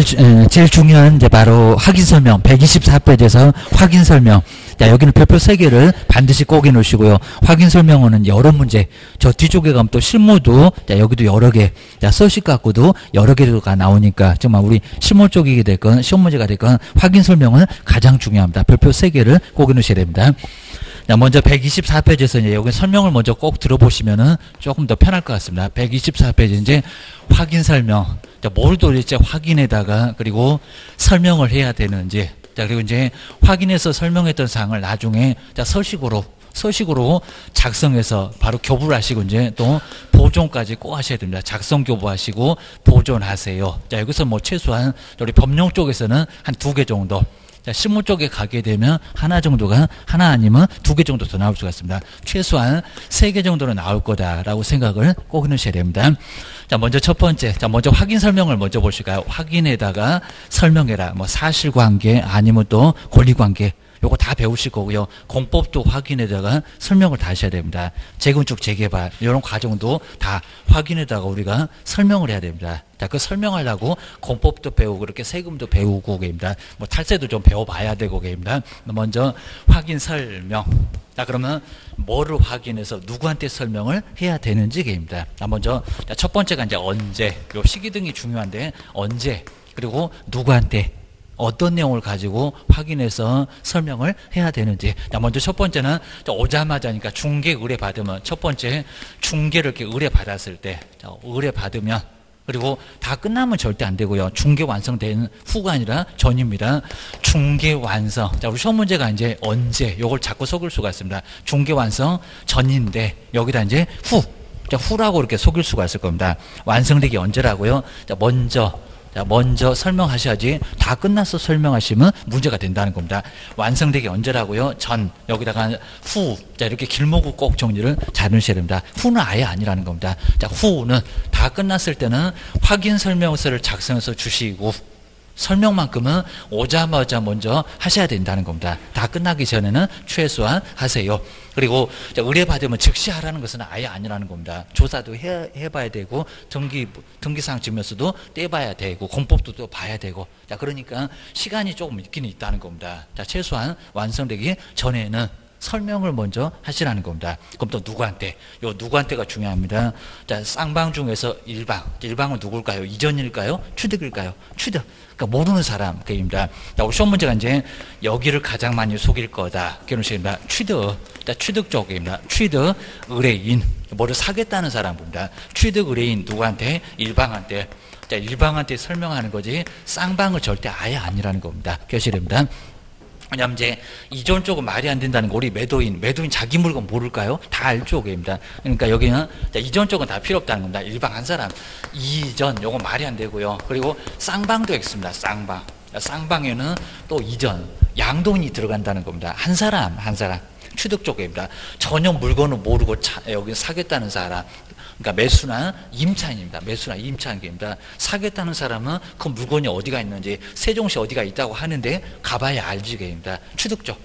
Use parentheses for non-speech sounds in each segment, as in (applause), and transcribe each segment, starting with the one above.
에, 제일 중요한 이제 바로 확인 설명 124페이지에서 확인 설명. 자 여기는 별표 3개를 반드시 꼭 해 놓으시고요. 확인 설명은 여러 문제 저 뒤쪽에 가면 또 실무도 자 여기도 여러 개 자 서식 갖고도 여러 개가 나오니까 정말 우리 실무 쪽이 됐건 시험 문제가 됐건 확인 설명은 가장 중요합니다. 별표 3개를 꼭 해 놓으셔야 됩니다. 자, 먼저 124페이지에서 이제 여기 설명을 먼저 꼭 들어보시면은 조금 더 편할 것 같습니다. 124페이지 이제 확인 설명. 자, 뭘 도대체 확인에다가 그리고 설명을 해야 되는지. 자, 그리고 이제 확인해서 설명했던 사항을 나중에 자, 서식으로 서식으로 작성해서 바로 교부를 하시고 이제 또 보존까지 꼭 하셔야 됩니다. 작성 교부하시고 보존하세요. 자, 여기서 뭐 최소한 우리 법령 쪽에서는 한 두 개 정도 자, 실무 쪽에 가게 되면 하나 정도가 하나 아니면 두 개 정도 더 나올 수가 있습니다. 최소한 세 개 정도는 나올 거다라고 생각을 꼭 해놓으셔야 됩니다. 자, 먼저 첫 번째. 자, 먼저 확인 설명을 먼저 보실까요? 확인에다가 설명해라. 뭐 사실관계 아니면 또 권리관계. 요거 다 배우실 거고요. 공법도 확인에다가 설명을 다 하셔야 됩니다. 재건축, 재개발 이런 과정도 다 확인에다가 우리가 설명을 해야 됩니다. 자, 그 설명하려고 공법도 배우고 이렇게 세금도 배우고 계십니다. 뭐 탈세도 좀 배워봐야 되고 계십니다. 먼저 확인 설명. 자, 그러면 뭐를 확인해서 누구한테 설명을 해야 되는지 계십니다. 자, 먼저 자, 첫 번째가 이제 언제. 요 시기 등이 중요한데 언제 그리고 누구한테 어떤 내용을 가지고 확인해서 설명을 해야 되는지. 자, 먼저 첫 번째는 자, 오자마자니까 중개 의뢰 받으면 첫 번째 중개를 이렇게 의뢰 받았을 때 자, 의뢰 받으면 그리고 다 끝나면 절대 안 되고요. 중개 완성된 후가 아니라 전입니다. 중개 완성. 자, 우리 시험 문제가 이제 언제 요걸 자꾸 속일 수가 있습니다. 중개 완성 전인데 여기다 이제 후. 자, 후라고 이렇게 속일 수가 있을 겁니다. 완성되기 언제라고요? 자, 먼저 자, 먼저 설명하셔야지 다 끝나서 설명하시면 문제가 된다는 겁니다. 완성되기 언제라고요? 전, 여기다가 후. 자, 이렇게 길목을 꼭 정리를 잘 해주셔야 됩니다. 후는 아예 아니라는 겁니다. 자, 후는 다 끝났을 때는 확인 설명서를 작성해서 주시고, 설명만큼은 오자마자 먼저 하셔야 된다는 겁니다. 다 끝나기 전에는 최소한 하세요. 그리고 자, 의뢰받으면 즉시 하라는 것은 아예 아니라는 겁니다. 조사도 해, 해봐야 되고 등기 등기상 증명서도 떼봐야 되고 공법도 또 봐야 되고 자 그러니까 시간이 조금 있기는 있다는 겁니다. 자 최소한 완성되기 전에는 설명을 먼저 하시라는 겁니다. 그럼 또 누구한테? 요 누구한테가 중요합니다. 자, 쌍방 중에서 일방. 일방은 누굴까요? 이전일까요? 취득일까요? 취득. 그러니까 모르는 사람, 그입니다. 자, 우리 시험 문제가 이제 여기를 가장 많이 속일 거다. 그런 식입니다. 취득. 자, 취득 쪽입니다. 취득, 의뢰인. 뭐를 사겠다는 사람입니다. 취득, 의뢰인 누구한테? 일방한테. 자, 일방한테 설명하는 거지 쌍방을 절대 아예 아니라는 겁니다. 교실입니다. 왜냐하면 이제 이전 쪽은 말이 안 된다는 거 우리 매도인 매도인 자기 물건 모를까요? 다 알죠, 그입니다. 그러니까 여기는 자, 이전 쪽은 다 필요 없다는 겁니다. 일방 한 사람 이전 요건 말이 안 되고요. 그리고 쌍방도 있습니다. 쌍방 쌍방에는 또 이전 양돈이 들어간다는 겁니다. 한 사람 한 사람 취득 쪽입니다. 전혀 물건을 모르고 차, 여기 사겠다는 사람 그러니까 매수나 임차인입니다. 매수나 임차인입니다. 사겠다는 사람은 그 물건이 어디가 있는지 세종시 어디가 있다고 하는데 가봐야 알지 게입니다. 취득적.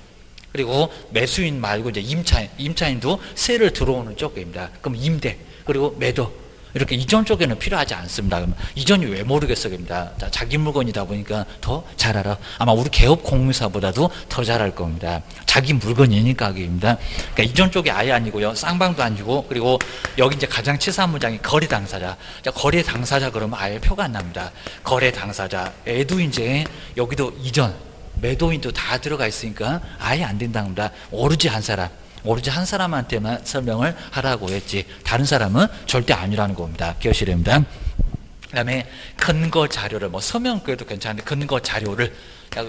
그리고 매수인 말고 이제 임차인, 임차인도 세를 들어오는 쪽입니다. 그럼 임대 그리고 매도 이렇게 이전 쪽에는 필요하지 않습니다. 그러면 이전이 왜 모르겠어입니다. 자, 자기 물건이다 보니까 더 잘 알아. 아마 우리 개업 공유사보다도 더잘알 겁니다. 자기 물건이니까 그입니다. 그러니까 이전 쪽이 아예 아니고요. 쌍방도 아니고 그리고 여기 이제 가장 치사한 문장이 거래 당사자. 자, 거래 당사자 그러면 아예 표가 안 납니다. 거래 당사자. 애도 이제 여기도 이전 매도인도 다 들어가 있으니까 아예 안 된답니다. 오로지 한 사람. 오로지 한 사람한테만 설명을 하라고 했지 다른 사람은 절대 아니라는 겁니다. 기억시랍니다. 그다음에 근거 자료를 뭐 서명 그래도 괜찮은데 근거 자료를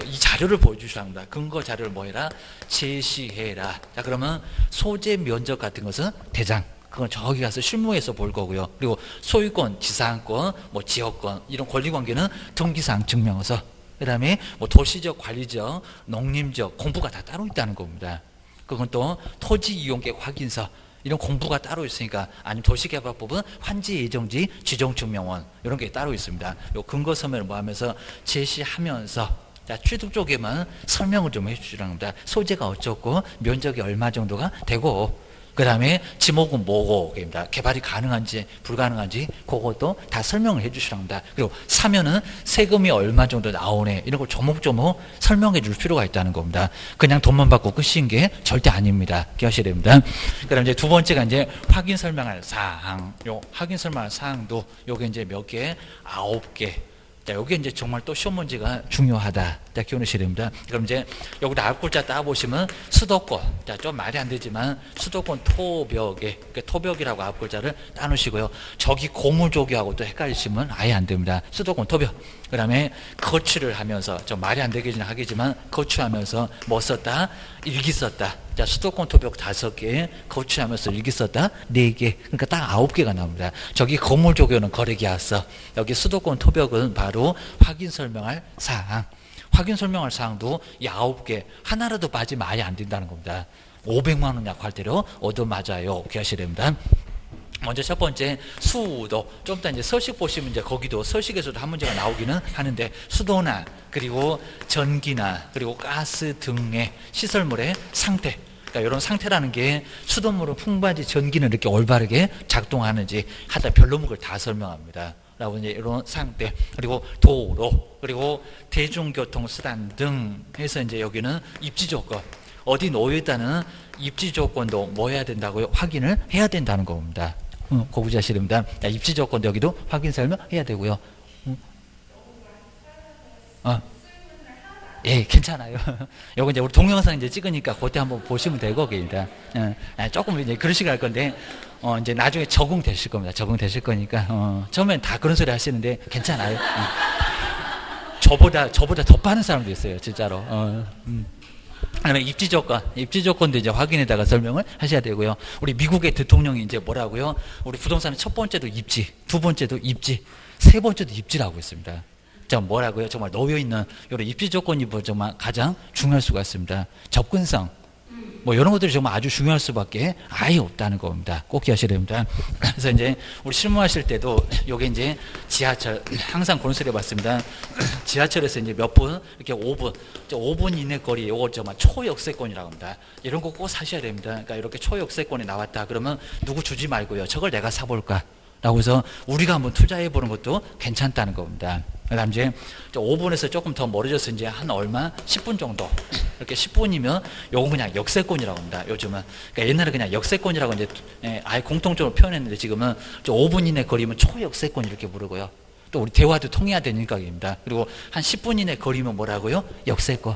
이 자료를 보여주셔야 합니다. 근거 자료를 뭐 해라? 제시해라. 자 그러면 소재 면적 같은 것은 대장. 그건 저기 가서 실무에서 볼 거고요. 그리고 소유권, 지상권, 뭐 지역권 이런 권리관계는 등기상 증명서. 그다음에 뭐 도시적, 관리적, 농림적 공부가 다 따로 있다는 겁니다. 그건 또 토지 이용계획 확인서 이런 공부가 따로 있으니까 아니면 도시개발법은 환지 예정지 지정증명원 이런 게 따로 있습니다. 요 근거 서면을 뭐 하면서 제시하면서 자, 취득 쪽에만 설명을 좀 해주시라는 겁니다. 소재가 어쩌고 면적이 얼마 정도가 되고 그 다음에 지목은 뭐고, 입니다. 개발이 가능한지, 불가능한지, 그것도 다 설명을 해 주시랍니다. 그리고 사면은 세금이 얼마 정도 나오네, 이런 걸 조목조목 설명해 줄 필요가 있다는 겁니다. 그냥 돈만 받고 끝인 게 절대 아닙니다. 기억하셔야 됩니다. 그 다음 이제 두 번째가 이제 확인 설명할 사항. 요 확인 설명할 사항도 요게 이제 몇 개? 아홉 개. 자, 여기 이제 정말 또 시험 문제가 중요하다. 자, 됩니다. 그럼 이제 여기다 앞글자 따보시면 수도권. 자, 좀 말이 안 되지만 수도권 토벽에, 그 토벽이라고 앞글자를 따놓으시고요. 저기 고무조기하고 또 헷갈리시면 아예 안 됩니다. 수도권 토벽. 그 다음에 거취를 하면서, 좀 말이 안 되긴 하겠지만, 거취하면서 뭐 썼다? 일기 썼다. 자, 수도권 토벽 다섯 개, 거취하면서 일기 썼다? 네 개. 그러니까 딱 아홉 개가 나옵니다. 저기 건물 조교는 거래계약서. 여기 수도권 토벽은 바로 확인 설명할 사항. 확인 설명할 사항도 이 아홉 개. 하나라도 빠지면 아예 안 된다는 겁니다. 500만 원 약할 때로 얻어 맞아요. 기하셔야 됩니다. 먼저 첫 번째 수도 좀 이따 이제 서식 보시면 이제 거기도 서식에서도 한 문제가 나오기는 하는데 수도나 그리고 전기나 그리고 가스 등의 시설물의 상태 그러니까 이런 상태라는 게 수돗물은 풍부한지 전기는 이렇게 올바르게 작동하는지 하다 별로목을 다 설명합니다. 라고 이제 이런 상태 그리고 도로 그리고 대중교통 수단 등 해서 이제 여기는 입지 조건 어디 놓여 있다는 입지 조건도 뭐 해야 된다고요? 확인을 해야 된다는 겁니다. 어, 고구자실입니다. 입지 조건도 여기도 확인 설명해야 되고요. 어. 어. 예, 괜찮아요. (laughs) 요거 이제 우리 동영상 이제 찍으니까 그때 한번 보시면 되고, 일단. 예, 조금 이제 그러시고 할 건데, 어, 이제 나중에 적응되실 겁니다. 적응되실 거니까, 어, 처음엔 다 그런 소리 하시는데, 괜찮아요. 어. 저보다, 저보다 더 빠른 사람도 있어요, 진짜로. 어, 음. 그다음에 입지 조건, 입지 조건도 이제 확인에다가 설명을 하셔야 되고요. 우리 미국의 대통령이 이제 뭐라고요? 우리 부동산의 첫 번째도 입지, 두 번째도 입지, 세 번째도 입지라고 했습니다. 자, 뭐라고요? 정말 놓여 있는 이런 입지 조건이 뭐 정말 가장 중요할 수가 있습니다. 접근성, 뭐 이런 것들이 정말 아주 중요할 수밖에 아예 없다는 겁니다. 꼭 기하셔야 됩니다. (clears throat) 그래서 이제 우리 실무하실 때도 요게 이제 지하철 (clears throat) 항상 그런 소리 해봤습니다. (clears throat) 지하철에서 이제 몇 분 이렇게 5분 5분 이내 거리 요거 정말 초역세권이라고 합니다. 이런 거 꼭 사셔야 됩니다. 그러니까 이렇게 초역세권이 나왔다 그러면 누구 주지 말고요. 저걸 내가 사볼까? 라고 해서 우리가 한번 투자해 보는 것도 괜찮다는 겁니다. 그 다음 이제 5분에서 조금 더 멀어져서 이제 한 얼마? 10분 정도. 이렇게 10분이면 요건 그냥 역세권이라고 합니다. 요즘은. 그러니까 옛날에 그냥 역세권이라고 이제 예, 아예 공통적으로 표현했는데 지금은 5분 이내 거리면 초역세권 이렇게 부르고요. 또 우리 대화도 통해야 되니까 입니다. 그리고 한 10분 이내 거리면 뭐라고요? 역세권.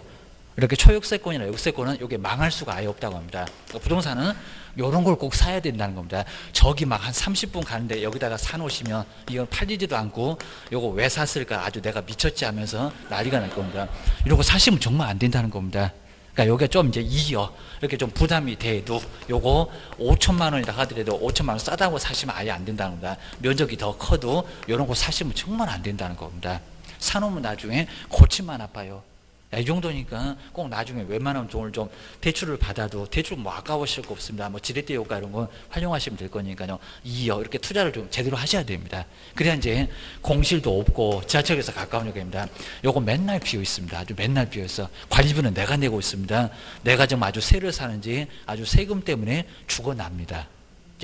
이렇게 초역세권이나 역세권은 이게 망할 수가 아예 없다고 합니다. 그러니까 부동산은 이런 걸 꼭 사야 된다는 겁니다. 저기 막 한 30분 가는데 여기다가 사놓으시면 이건 팔리지도 않고 이거 왜 샀을까 아주 내가 미쳤지 하면서 난리가 날 겁니다. 이러고 사시면 정말 안 된다는 겁니다. 그러니까 요게 좀 이제 이어 이렇게 좀 부담이 돼도 요거 5천만 원이다 하더라도 5천만 원 싸다고 사시면 아예 안 된다는 겁니다. 면적이 더 커도 이런 거 사시면 정말 안 된다는 겁니다. 사놓으면 나중에 고치만 아파요. 이 정도니까 꼭 나중에 웬만하면 돈을 좀 대출을 받아도 대출 뭐 아까우실 거 없습니다. 뭐 지렛대 효과 이런 거 활용하시면 될 거니까요. 이어 이렇게 투자를 좀 제대로 하셔야 됩니다. 그래야 이제 공실도 없고 지하철에서 가까운 역입니다. 요거 맨날 비어 있습니다. 아주 맨날 비어 있어. 관리비는 내가 내고 있습니다. 내가 좀 아주 세를 사는지 아주 세금 때문에 죽어납니다.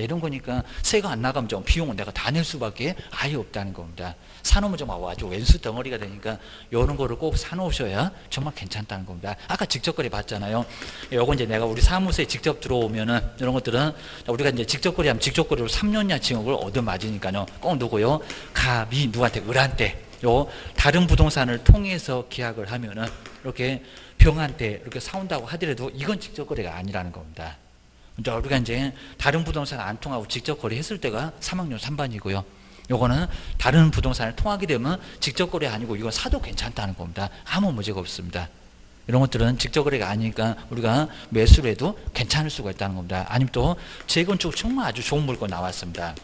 이런 거니까 세가 안 나가면 좀 비용은 내가 다 낼 수밖에 아예 없다는 겁니다. 사놓으면 좀 아주 왼수 덩어리가 되니까 이런 거를 꼭 사놓으셔야 정말 괜찮다는 겁니다. 아까 직접 거래 봤잖아요. 요거 이제 내가 우리 사무소에 직접 들어오면은 이런 것들은 우리가 이제 직접 거래하면 직접 거래로 3년이나 징역을 얻어맞으니까요. 꼭 누구요? 갑이 누구한테 을한테 요 다른 부동산을 통해서 계약을 하면은 이렇게 병한테 이렇게 사온다고 하더라도 이건 직접 거래가 아니라는 겁니다. 우리가 이제 다른 부동산 안 통하고 직접 거래했을 때가 3학년 3반이고요. 요거는 다른 부동산을 통하게 되면 직접 거래 아니고 이건 사도 괜찮다는 겁니다. 아무 문제가 없습니다. 이런 것들은 직접 거래가 아니니까 우리가 매수를 해도 괜찮을 수가 있다는 겁니다. 아니면 또 재건축 정말 아주 좋은 물건 나왔습니다.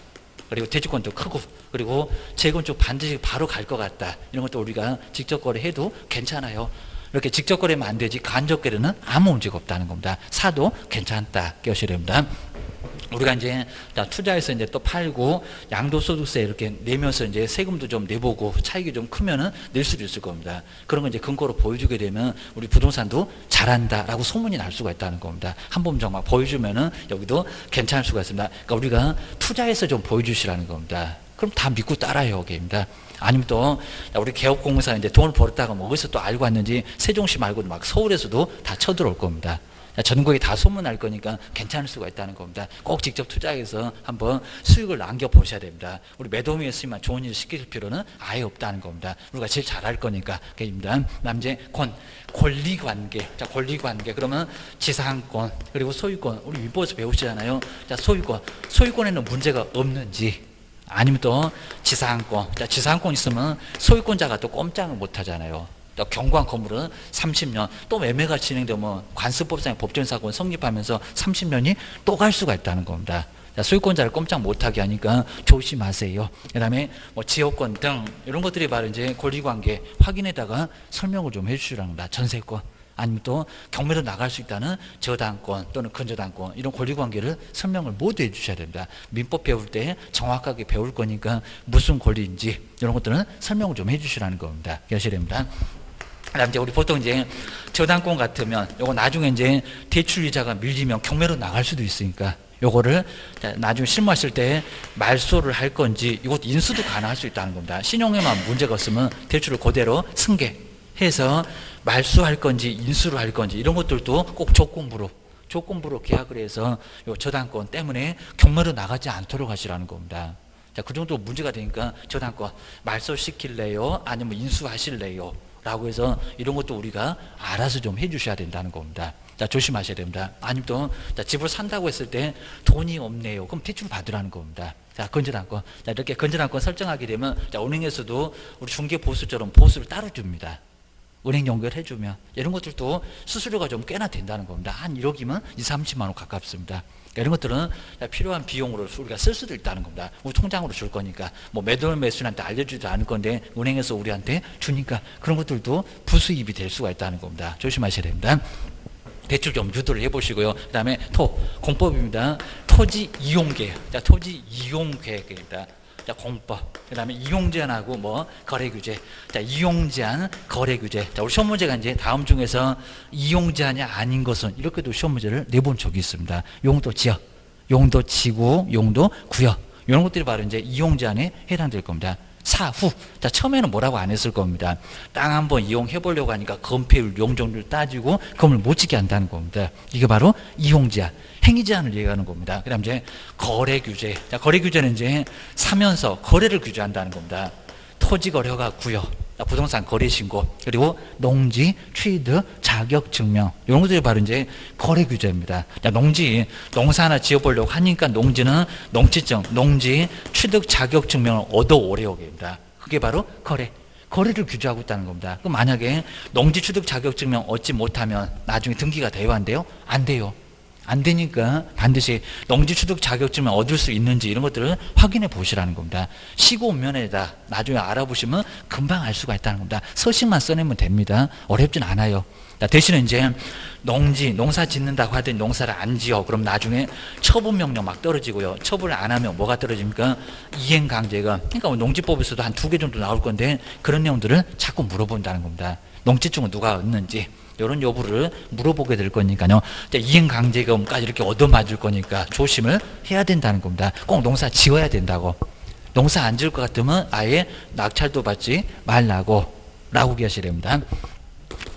그리고 대지권도 크고 그리고 재건축 반드시 바로 갈 것 같다. 이런 것도 우리가 직접 거래해도 괜찮아요. 이렇게 직접 거래면 안 되지 간접 거래는 아무 문제가 없다는 겁니다. 사도 괜찮다. 깨우셔야 됩니다. 우리가 이제 자, 투자해서 이제 또 팔고 양도소득세 이렇게 내면서 이제 세금도 좀 내보고 차익이 좀 크면은 낼 수도 있을 겁니다. 그런 거 이제 근거로 보여주게 되면 우리 부동산도 잘한다라고 소문이 날 수가 있다는 겁니다. 한번 정말 보여주면은 여기도 괜찮을 수가 있습니다. 그러니까 우리가 투자해서 좀 보여주시라는 겁니다. 그럼 다 믿고 따라요, 게입니다. 아니면 또 우리 개업공사 이제 돈을 벌었다가 뭐 어디서 또 알고 왔는지 세종시 말고도 막 서울에서도 다 쳐들어올 겁니다. 전국에 다 소문날 거니까 괜찮을 수가 있다는 겁니다. 꼭 직접 투자해서 한번 수익을 남겨 보셔야 됩니다. 우리 매도매수만 좋은 일 시킬 필요는 아예 없다는 겁니다. 우리가 제일 잘할 거니까. 그입니다. 남제 권 권리관계. 자, 권리관계. 그러면 지상권 그리고 소유권. 우리 위보에서 배우시잖아요. 자, 소유권. 소유권에는 문제가 없는지. 아니면 또 지상권. 자, 지상권 있으면 소유권자가 또 꼼짝을 못 하잖아요. 또 경관 건물은 30년 또 매매가 진행되면 관습법상의 법정사건 성립하면서 30년이 또 갈 수가 있다는 겁니다. 소유권자를 꼼짝 못하게 하니까 조심하세요. 그 다음에 뭐 지역권 등 이런 것들이 바로 이제 권리관계 확인에다가 설명을 좀 해주시라는 겁니다. 전세권. 아니면 또 경매로 나갈 수 있다는 저당권 또는 근저당권 이런 권리관계를 설명을 모두 해주셔야 됩니다. 민법 배울 때 정확하게 배울 거니까 무슨 권리인지 이런 것들은 설명을 좀 해주시라는 겁니다. 하셔야 됩니다. 그다음 이제 우리 보통 이제 저당권 같으면 요거 나중에 이제 대출 이자가 밀리면 경매로 나갈 수도 있으니까 요거를 나중에 실무하실 때 말소를 할 건지 이것 인수도 가능할 수 있다는 겁니다. 신용에만 문제가 없으면 대출을 그대로 승계해서 말소할 건지 인수를 할 건지 이런 것들도 꼭 조건부로 조건부로 계약을 해서 요 저당권 때문에 경매로 나가지 않도록 하시라는 겁니다. 자, 그 정도 문제가 되니까 저당권 말소시킬래요? 아니면 인수하실래요? 라고 해서 이런 것도 우리가 알아서 좀 해주셔야 된다는 겁니다. 자, 조심하셔야 됩니다. 아니면 또, 자, 집을 산다고 했을 때 돈이 없네요. 그럼 대출 받으라는 겁니다. 자, 건전한권. 자, 이렇게 건전한권 설정하게 되면, 자, 은행에서도 우리 중개보수처럼 보수를 따로 줍니다. 은행 연결해주면, 이런 것들도 수수료가 좀 꽤나 된다는 겁니다. 한 1억이면 2, 30만 원 가깝습니다. 이런 것들은 필요한 비용으로 우리가 쓸 수도 있다는 겁니다. 우리 통장으로 줄 거니까 뭐 매도 매수한테 알려주지도 않을 건데 은행에서 우리한테 주니까 그런 것들도 부수입이 될 수가 있다는 겁니다. 조심하셔야 됩니다. 대출 좀 유도를 해보시고요. 그 다음에 토, 공법입니다. 토지 이용 계획. 자, 토지 이용 계획입니다. 자, 공법. 그 다음에 이용 제한하고 뭐, 거래 규제. 자, 이용 제한, 거래 규제. 자, 우리 시험 문제가 이제 다음 중에서 이용 제한이 아닌 것은 이렇게도 시험 문제를 내본 적이 있습니다. 용도 지역, 용도 지구, 용도 구역. 이런 것들이 바로 이제 이용 제한에 해당될 겁니다. 사후. 자, 처음에는 뭐라고 안 했을 겁니다. 땅 한번 이용해 보려고 하니까 건폐율, 용적률 따지고 건물 못 짓게 한다는 겁니다. 이게 바로 이용 제한. 행위 제한을 얘기하는 겁니다. 그 다음 이제 거래 규제. 자, 거래 규제는 이제 사면서 거래를 규제한다는 겁니다. 토지 거래가 구역, 부동산 거래 신고, 그리고 농지, 취득, 자격 증명. 이런 것들이 바로 이제 거래 규제입니다. 자, 농지, 농사 하나 지어보려고 하니까 농지는 농지증, 농지, 취득 자격 증명을 얻어오려고입니다. 그게 바로 거래. 거래를 규제하고 있다는 겁니다. 그럼 만약에 농지 취득 자격 증명 얻지 못하면 나중에 등기가 돼요? 안 돼요. 안 되니까 반드시 농지 취득 자격증을 얻을 수 있는지 이런 것들을 확인해 보시라는 겁니다. 시고면에다 나중에 알아보시면 금방 알 수가 있다는 겁니다. 서식만 써내면 됩니다. 어렵진 않아요. 대신에 이제 농지, 농사 짓는다고 하더니 농사를 안 지어. 그럼 나중에 처분 명령 막 떨어지고요. 처분을 안 하면 뭐가 떨어집니까? 이행 강제가. 그러니까 뭐 농지법에서도 한 두 개 정도 나올 건데 그런 내용들을 자꾸 물어본다는 겁니다. 농지증은 누가 얻는지. 이런 여부를 물어보게 될 거니까요. 이행 강제금까지 이렇게 얻어맞을 거니까 조심을 해야 된다는 겁니다. 꼭 농사 지어야 된다고. 농사 안 지을 것 같으면 아예 낙찰도 받지 말라고 라고 됩니다.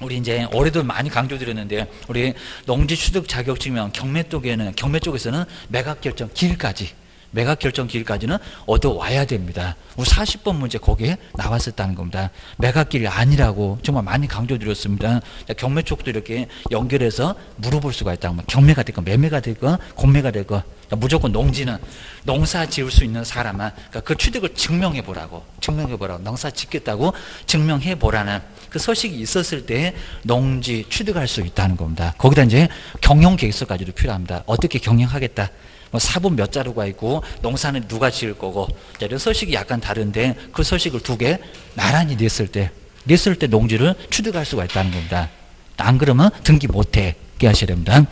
우리 이제 올해도 많이 강조드렸는데 우리 농지 취득 자격증명 경매 쪽에는 경매 쪽에서는 매각 결정 길까지 매각 결정 기일까지는 얻어와야 됩니다. 우리 40번 문제 거기에 나왔었다는 겁니다. 매각길이 아니라고 정말 많이 강조드렸습니다. 경매 쪽도 이렇게 연결해서 물어볼 수가 있다고. 경매가 될건 매매가 될건 공매가 될건 무조건 농지는 농사 지을 수 있는 사람은 그러니까 그 취득을 증명해 보라고 증명해 보라고 농사 짓겠다고 증명해 보라는 그 서식이 있었을 때 농지 취득할 수 있다는 겁니다. 거기다 이제 경영 계획서까지도 필요합니다. 어떻게 경영하겠다. 뭐 사분 몇 자루가 있고 농사는 누가 지을 거고 이런 서식이 약간 다른데 그 서식을 두 개 나란히 냈을 때 냈을 때 농지를 취득할 수가 있다는 겁니다. 안 그러면 등기 못해. 깨 하셔야 됩니다.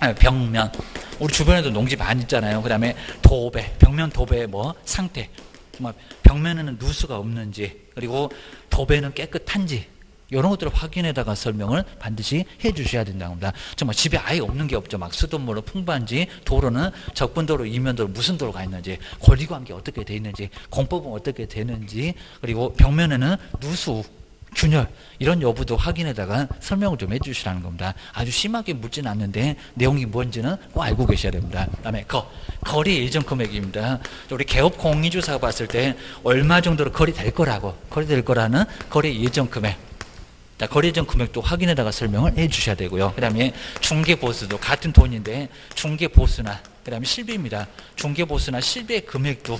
아, 벽면. 우리 주변에도 농지 많이 있잖아요. 그 다음에 도배, 벽면 도배의 뭐 상태. 정말 벽면에는 누수가 없는지, 그리고 도배는 깨끗한지, 이런 것들을 확인해다가 설명을 반드시 해 주셔야 된다고 합니다. 정말 집에 아예 없는 게 없죠. 막 수돗물로 풍부한지, 도로는 적분도로, 이면도로 무슨 도로가 있는지, 권리관계 어떻게 돼 있는지, 공법은 어떻게 되는지, 그리고 벽면에는 누수, 균열 이런 여부도 확인해다가 설명을 좀 해주시라는 겁니다. 아주 심하게 묻지는 않는데 내용이 뭔지는 꼭 알고 계셔야 됩니다. 그다음에 거 거리 예정 금액입니다. 우리 개업 공인주사가 봤을 때 얼마 정도로 거리 될 거라고 거리 될 거라는 거리 예정 금액. 예정 금액도 확인해다가 설명을 해 주셔야 되고요. 그 다음에 중개 보수도 같은 돈인데 중개 보수나 그 다음에 실비입니다. 중개 보수나 실비의 금액도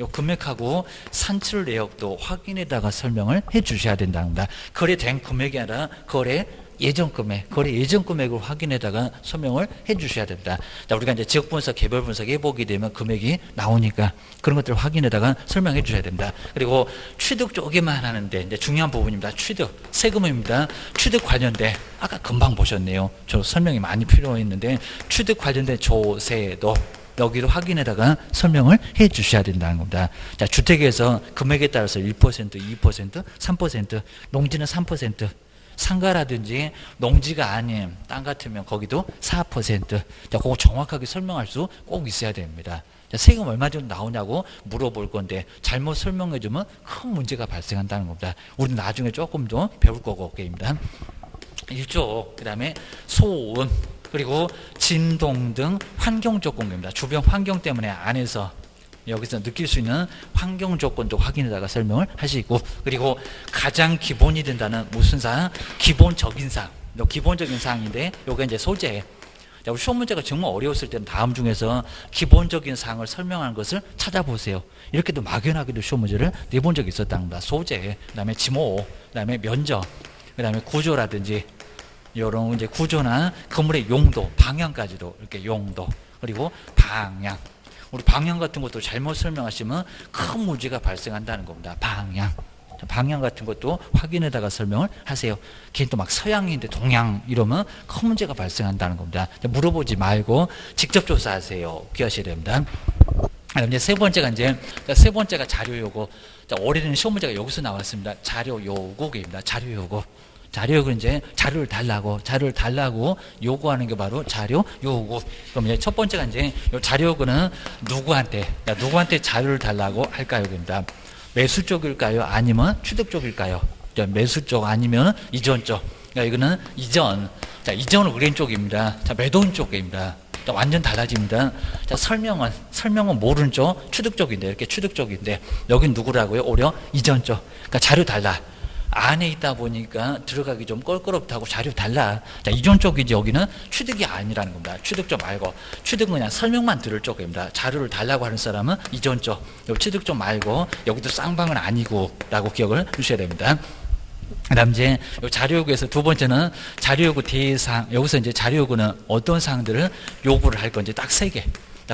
요 금액하고 산출 내역도 확인해다가 설명을 해 주셔야 된답니다. 거래된 금액이 아니라 거래 예전 금액, 거래 예전 금액을 확인해다가 설명을 해 주셔야 됩니다. 자, 우리가 이제 지역 분석, 개별 분석 해보게 되면 금액이 나오니까 그런 것들을 확인해다가 설명해 주셔야 됩니다. 그리고 취득 쪽에만 하는데 이제 중요한 부분입니다. 취득, 세금입니다. 취득 관련된 아까 금방 보셨네요. 저 설명이 많이 필요했는데 취득 관련된 조세도 여기를 확인해다가 설명을 해 주셔야 된다는 겁니다. 자, 주택에서 금액에 따라서 1%, 2%, 3%, 농지는 3%, 상가라든지 농지가 아닌 땅 같으면 거기도 4%. 자, 그거 정확하게 설명할 수 꼭 있어야 됩니다. 자, 세금 얼마 정도 나오냐고 물어볼 건데 잘못 설명해 주면 큰 문제가 발생한다는 겁니다. 우리는 나중에 조금 더 배울 거고, 게임입니다. 1조, 그 다음에 소음, 그리고 진동 등 환경 조건입니다. 주변 환경 때문에 안에서 여기서 느낄 수 있는 환경 조건도 확인해다가 설명을 하시고 그리고 가장 기본이 된다는 무슨 사항? 기본적인 사항. 기본적인 사항인데 요게 이제 소재. 자, 우리 시험 문제가 정말 어려웠을 때는 다음 중에서 기본적인 사항을 설명하는 것을 찾아보세요. 이렇게도 막연하게도 시험 문제를 내본 적이 있었답니다. 소재, 그다음에 지모, 그다음에 면적, 그다음에 구조라든지 이런 이제 구조나 건물의 용도, 방향까지도 이렇게 용도 그리고 방향. 우리 방향 같은 것도 잘못 설명하시면 큰 문제가 발생한다는 겁니다. 방향. 방향 같은 것도 확인해다가 설명을 하세요. 걔는 또 막 서양인데 동양 이러면 큰 문제가 발생한다는 겁니다. 물어보지 말고 직접 조사하세요. 기하셔야 됩니다. 이제 세 번째가 이제 세 번째가 자료 요구. 올해는 시험 문제가 여기서 나왔습니다. 자료 요구입니다. 자료 요구. 자료를 이제 자료를 달라고 자료를 달라고 요구하는 게 바로 자료 요구. 그럼 이제 첫 번째가 이제 요 자료 요구는 누구한테 누구한테 자료를 달라고 할까요? 입니다. 매수 쪽일까요? 아니면 취득 쪽일까요? 매수 쪽 아니면 이전 쪽. 그러니까 이거는 이전. 자, 이전은 의뢰인 쪽입니다. 자, 매도인 쪽입니다. 자, 완전 달라집니다. 자, 설명은 설명은 모르는 쪽, 취득 쪽인데 이렇게 취득 쪽인데 여긴 누구라고요? 오히려 이전 쪽. 그러니까 자료 달라. 안에 있다 보니까 들어가기 좀 껄끄럽다고 자료 달라. 자, 이전 쪽이지 여기는 취득이 아니라는 겁니다. 취득 쪽 말고. 취득은 그냥 설명만 들을 쪽입니다. 자료를 달라고 하는 사람은 이전 쪽. 취득 쪽 말고 여기도 쌍방은 아니고 라고 기억을 주셔야 됩니다. 그 다음 이제 자료 요구에서 두 번째는 자료 요구 대상. 여기서 이제 자료 요구는 어떤 사항들을 요구를 할 건지 딱 세 개.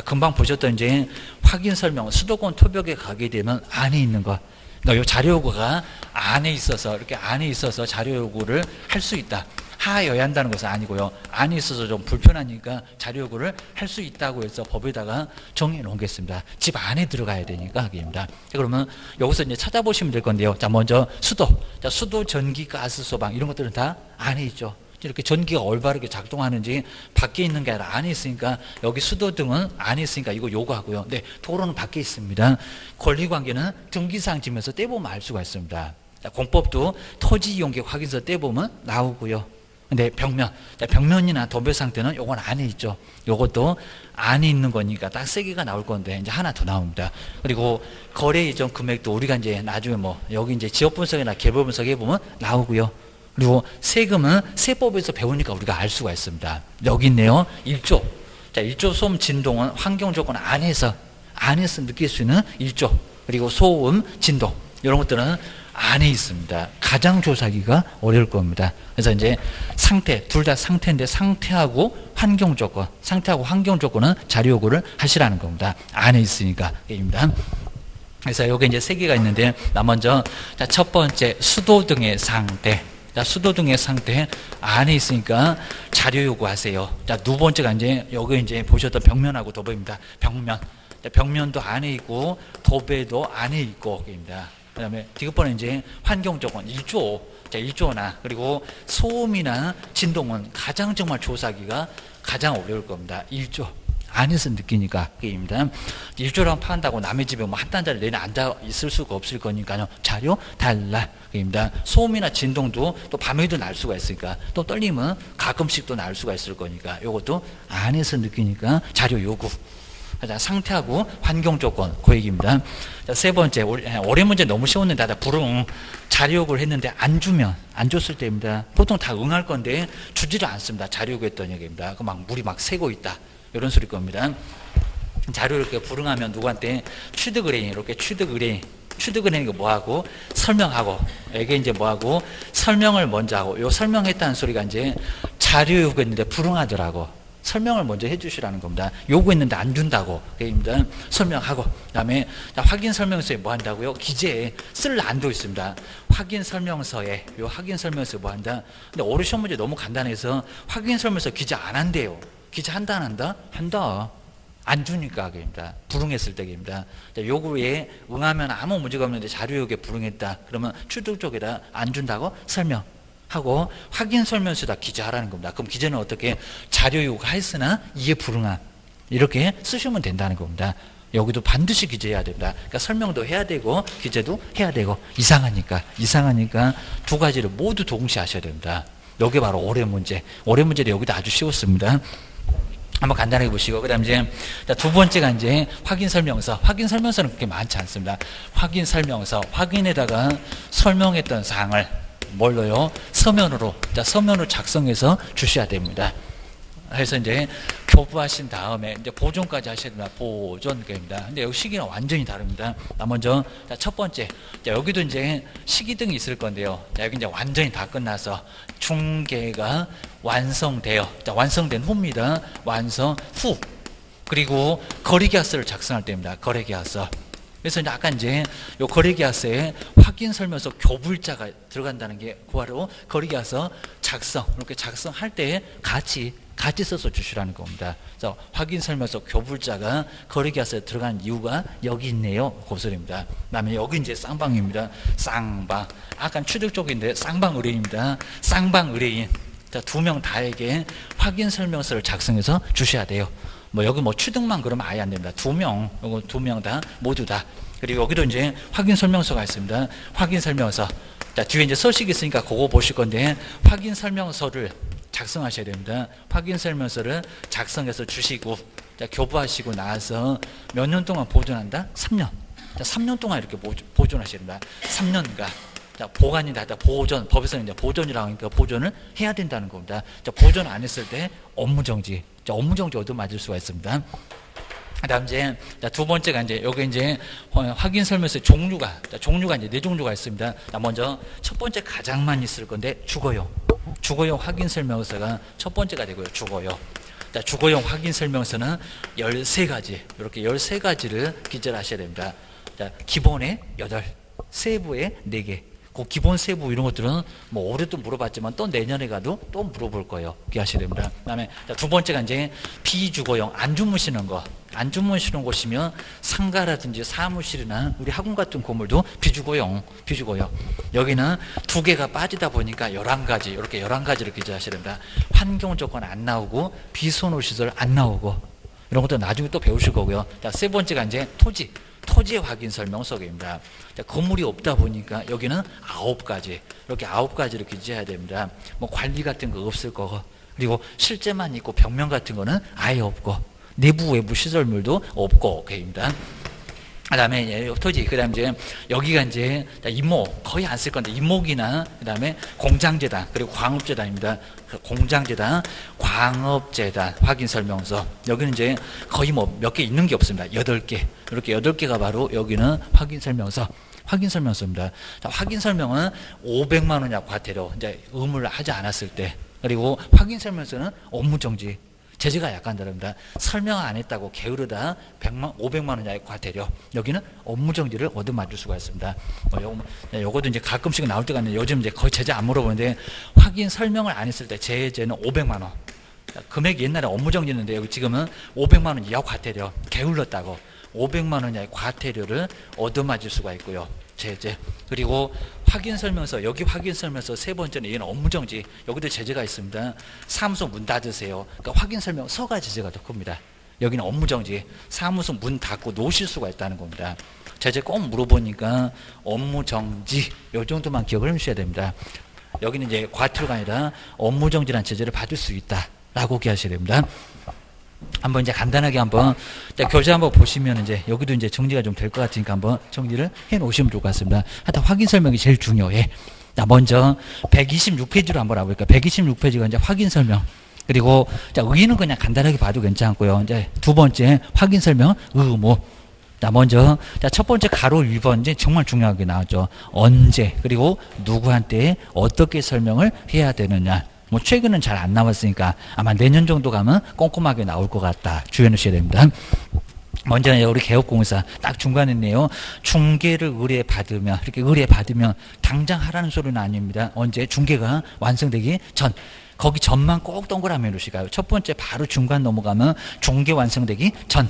금방 보셨던 이제 확인 설명, 수도권 토벽에 가게 되면 안에 있는 것. 이 자료 요구가 안에 있어서 이렇게 안에 있어서 자료 요구를 할 수 있다. 하여야 한다는 것은 아니고요. 안에 있어서 좀 불편하니까 자료 요구를 할 수 있다고 해서 법에다가 정해 놓겠습니다. 집 안에 들어가야 되니까 하기입니다. 그러면 여기서 이제 찾아보시면 될 건데요. 자, 먼저 수도. 자, 수도, 전기, 가스, 소방 이런 것들은 다 안에 있죠. 이렇게 전기가 올바르게 작동하는지 밖에 있는 게 아니라 안에 있으니까 여기 수도등은 안에 있으니까 이거 요구하고요. 네, 도로는 밖에 있습니다. 권리관계는 등기사항 지면서 떼보면 알 수가 있습니다. 공법도 토지 이용객 확인서 떼보면 나오고요. 근데 벽면, 벽면이나 도배 상태는 요건 안에 있죠. 요것도 안에 있는 거니까 딱 세 개가 나올 건데 이제 하나 더 나옵니다. 그리고 거래 이전 금액도 우리가 이제 나중에 뭐 여기 이제 지역 분석이나 개별 분석해 보면 나오고요. 그리고 세금은 세법에서 배우니까 우리가 알 수가 있습니다. 여기 있네요. 1조. 자, 1조 소음 진동은 환경 조건 안에서, 안에서 느낄 수 있는 1조. 그리고 소음, 진동. 이런 것들은 안에 있습니다. 가장 조사하기가 어려울 겁니다. 그래서 이제 상태, 둘 다 상태인데 상태하고 환경 조건, 상태하고 환경 조건은 자료 요구를 하시라는 겁니다. 안에 있으니까. 입니다. 그래서 여기 이제 세 개가 있는데, 나 먼저, 자, 첫 번째, 수도 등의 상태. 자, 수도등의 상태 안에 있으니까 자료 요구하세요. 자, 두 번째가 이제 여기 이제 보셨던 벽면하고 도배입니다. 벽면. 자, 벽면도 안에 있고 도배도 안에 있고 입니다. 그다음에 디귿번은 이제 환경 조건 1조 자, 1조나 그리고 소음이나 진동은 가장 정말 조사하기가 가장 어려울 겁니다. 1조. 안에서 느끼니까 게임입니다. 일조랑 판다고 남의 집에 뭐 한 단자를 내내 앉아 있을 수가 없을 거니까요. 자료 달라 게임입니다. 소음이나 진동도 또 밤에도 날 수가 있으니까 또 떨림은 가끔씩 또 날 수가 있을 거니까 이것도 안에서 느끼니까 자료 요구. 자, 상태하고 환경 조건 그 얘기입니다. 자, 세 번째 올해 문제 너무 쉬웠는데 다 불응 자료 요구를 했는데 안 주면 안 줬을 때입니다. 보통 다 응할 건데 주지를 않습니다. 자료 요구했던 얘기입니다. 그 막 물이 막 새고 있다. 이런 소리 겁니다. 자료를 이렇게 불응하면 누구한테 취득을 해. 이렇게 취득을 해. 취득을 하는 거 뭐하고? 설명하고. 이게 이제 뭐하고? 설명을 먼저 하고. 요 설명했다는 소리가 이제 자료 요구했는데 불응하더라고. 설명을 먼저 해주시라는 겁니다. 요구했는데 안 준다고. 그입니다 설명하고. 그다음에 확인 설명서에 뭐 한다고요? 기재에 쓸 안도 있습니다. 확인 설명서에. 요 확인 설명서에 뭐 한다? 근데 오류 시험 문제 너무 간단해서 확인 설명서 기재 안 한대요 기재 한다 안 한다? 한다. 안 주니까 그입니다. 불응했을 때입니다. 요구에 응하면 아무 문제가 없는데 자료 요구에 불응했다. 그러면 추적 쪽에다 안 준다고 설명 하고 확인 설명서다 기재하라는 겁니다. 그럼 기재는 어떻게 자료 요구했으나 이에 불응한 이렇게 쓰시면 된다는 겁니다. 여기도 반드시 기재해야 됩니다. 그러니까 설명도 해야 되고 기재도 해야 되고 이상하니까 이상하니까 두 가지를 모두 동시에 하셔야 됩니다. 여기 바로 올해 문제. 올해 문제도 여기도 아주 쉬웠습니다. 한번 간단하게 보시고 그다음 이제 두 번째가 이제 확인 설명서. 확인 설명서는 그렇게 많지 않습니다. 확인 설명서 확인에다가 설명했던 사항을 뭘로요? 서면으로 자, 서면으로 작성해서 주셔야 됩니다. 해서 이제 교부하신 다음에 이제 보존까지 하셔야 됩니다. 보존입니다. 근데 여기 시기는 완전히 다릅니다. 먼저 첫 번째 자, 여기도 이제 시기 등이 있을 건데요. 자, 여기 이제 완전히 다 끝나서 중계가 완성되어 자, 완성된 후입니다. 완성 후 그리고 거래계약서를 작성할 때입니다. 거래계약서. 그래서 이제 아까 이제 요 거래계약서에 확인 설명서 교불자가 들어간다는 게 바로 거래계약서 작성 이렇게 작성할 때 같이 같이 써서 주시라는 겁니다. 그래서 확인 설명서 교불자가 거래계약서에 들어간 이유가 여기 있네요. 고소입니다. 그다음에 여기 이제 쌍방입니다. 쌍방. 아까 추적 쪽인데 쌍방 의뢰인입니다. 쌍방 의뢰인. 두명 다에게 확인 설명서를 작성해서 주셔야 돼요. 뭐 여기 뭐 취득만 그러면 아예 안 됩니다. 두 명, 이거 두 명 다 모두 다. 그리고 여기도 이제 확인 설명서가 있습니다. 확인 설명서. 자, 뒤에 이제 서식이 있으니까 그거 보실 건데 확인 설명서를 작성하셔야 됩니다. 확인 설명서를 작성해서 주시고 자, 교부하시고 나서 몇 년 동안 보존한다? 3년. 자, 3년 동안 이렇게 보존하셔야 됩니다. 3년간. 자, 보관이다. 보존. 법에서는 이제 보존이라고 하니까 보존을 해야 된다는 겁니다. 자, 보존 안 했을 때 업무 정지. 자, 업무 정지 얻어 맞을 수가 있습니다. 그다음 이제 두 번째가 이제 여기 이제 확인 설명서 종류가 종류가 이제 네 종류가 있습니다. 먼저 첫 번째 가장만 있을 건데 주거용 주거용 확인 설명서가 첫 번째가 되고요. 주거용 주거용 확인 설명서는 13가지 이렇게 13가지를 기재를 하셔야 됩니다. 자, 기본에 8, 세부에 4개 그 기본 세부 이런 것들은 뭐 올해도 물어봤지만 또 내년에 가도 또 물어볼 거예요. 기하셔야 됩니다. 그 다음에 두 번째가 이제 비주거용 안 주무시는 거. 안 주무시는 곳이면 상가라든지 사무실이나 우리 학원 같은 건물도 비주거용, 비주거용. 여기는 두 개가 빠지다 보니까 11가지, 이렇게 11가지를 기재하셔야 됩니다. 환경 조건 안 나오고 비선호 시설 안 나오고 이런 것도 나중에 또 배우실 거고요. 자, 세 번째가 이제 토지. 토지 확인 설명서입니다. 건물이 없다 보니까 여기는 아홉 가지 이렇게 아홉 가지를 기재해야 됩니다. 뭐 관리 같은 거 없을 거고 그리고 실제만 있고 벽면 같은 거는 아예 없고 내부 외부 시설물도 없고 그입니다. 그 다음에 토지 그 다음 이제 여기가 이제 임목 거의 안 쓸 건데 임목이나 그 다음에 공장재단 그리고 광업재단입니다. 그 공장재단, 광업재단 확인 설명서 여기는 이제 거의 뭐 몇 개 있는 게 없습니다. 여덟 개 이렇게 여덟 개가 바로 여기는 확인 설명서. 확인 설명서입니다. 자, 확인 설명은 500만 원 약 과태료 이제 의무를 하지 않았을 때 그리고 확인 설명서는 업무 정지 제재가 약간 다릅니다. 설명 안 했다고 게으르다 100만, 500만 원 이하의 과태료. 여기는 업무 정지를 얻어맞을 수가 있습니다. 어, 요거, 네, 요것도 이제 가끔씩 나올 때가 있는데 요즘 이제 거의 제재 안 물어보는데 확인 설명을 안 했을 때 제재는 500만 원. 금액이 옛날에 업무 정지였는데 여기 지금은 500만 원 이하 과태료 게을렀다고 500만 원 이하의 과태료를 얻어맞을 수가 있고요. 제재. 그리고 확인 설명서 여기 확인 설명서 세 번째는 얘는 업무 정지. 여기도 제재가 있습니다. 사무소 문 닫으세요. 그러니까 확인 설명서가 제재가 더 큽니다. 여기는 업무 정지. 사무소 문 닫고 놓으실 수가 있다는 겁니다. 제재 꼭 물어보니까 업무 정지 요 정도만 기억을 해주셔야 됩니다. 여기는 이제 과태료가 아니라 업무 정지란 제재를 받을 수 있다 라고 기하셔야 됩니다. 한번 이제 간단하게 한번 교재 한번 보시면 이제 여기도 이제 정리가 좀 될 것 같으니까 한번 정리를 해 놓으시면 좋을 것 같습니다. 하여튼 확인 설명이 제일 중요해. 자, 먼저 126페이지로 한번 와볼까요? 126페이지가 이제 확인 설명. 그리고 자, 의의는 그냥 간단하게 봐도 괜찮고요. 이제 두 번째 확인 설명 의무. 자, 먼저 자, 첫 번째 가로 1번 이제 정말 중요하게 나왔죠. 언제 그리고 누구한테 어떻게 설명을 해야 되느냐. 뭐 최근은 잘 안 나왔으니까 아마 내년 정도 가면 꼼꼼하게 나올 것 같다. 주의해 주셔야 됩니다. 먼저 우리 개업공사 딱 중간에 있네요. 중개를 의뢰 받으면 이렇게 의뢰 받으면 당장 하라는 소리는 아닙니다. 언제 중개가 완성되기 전 거기 전만 꼭 동그라미 놓으시가요. 첫 번째 바로 중간 넘어가면 중개 완성되기 전.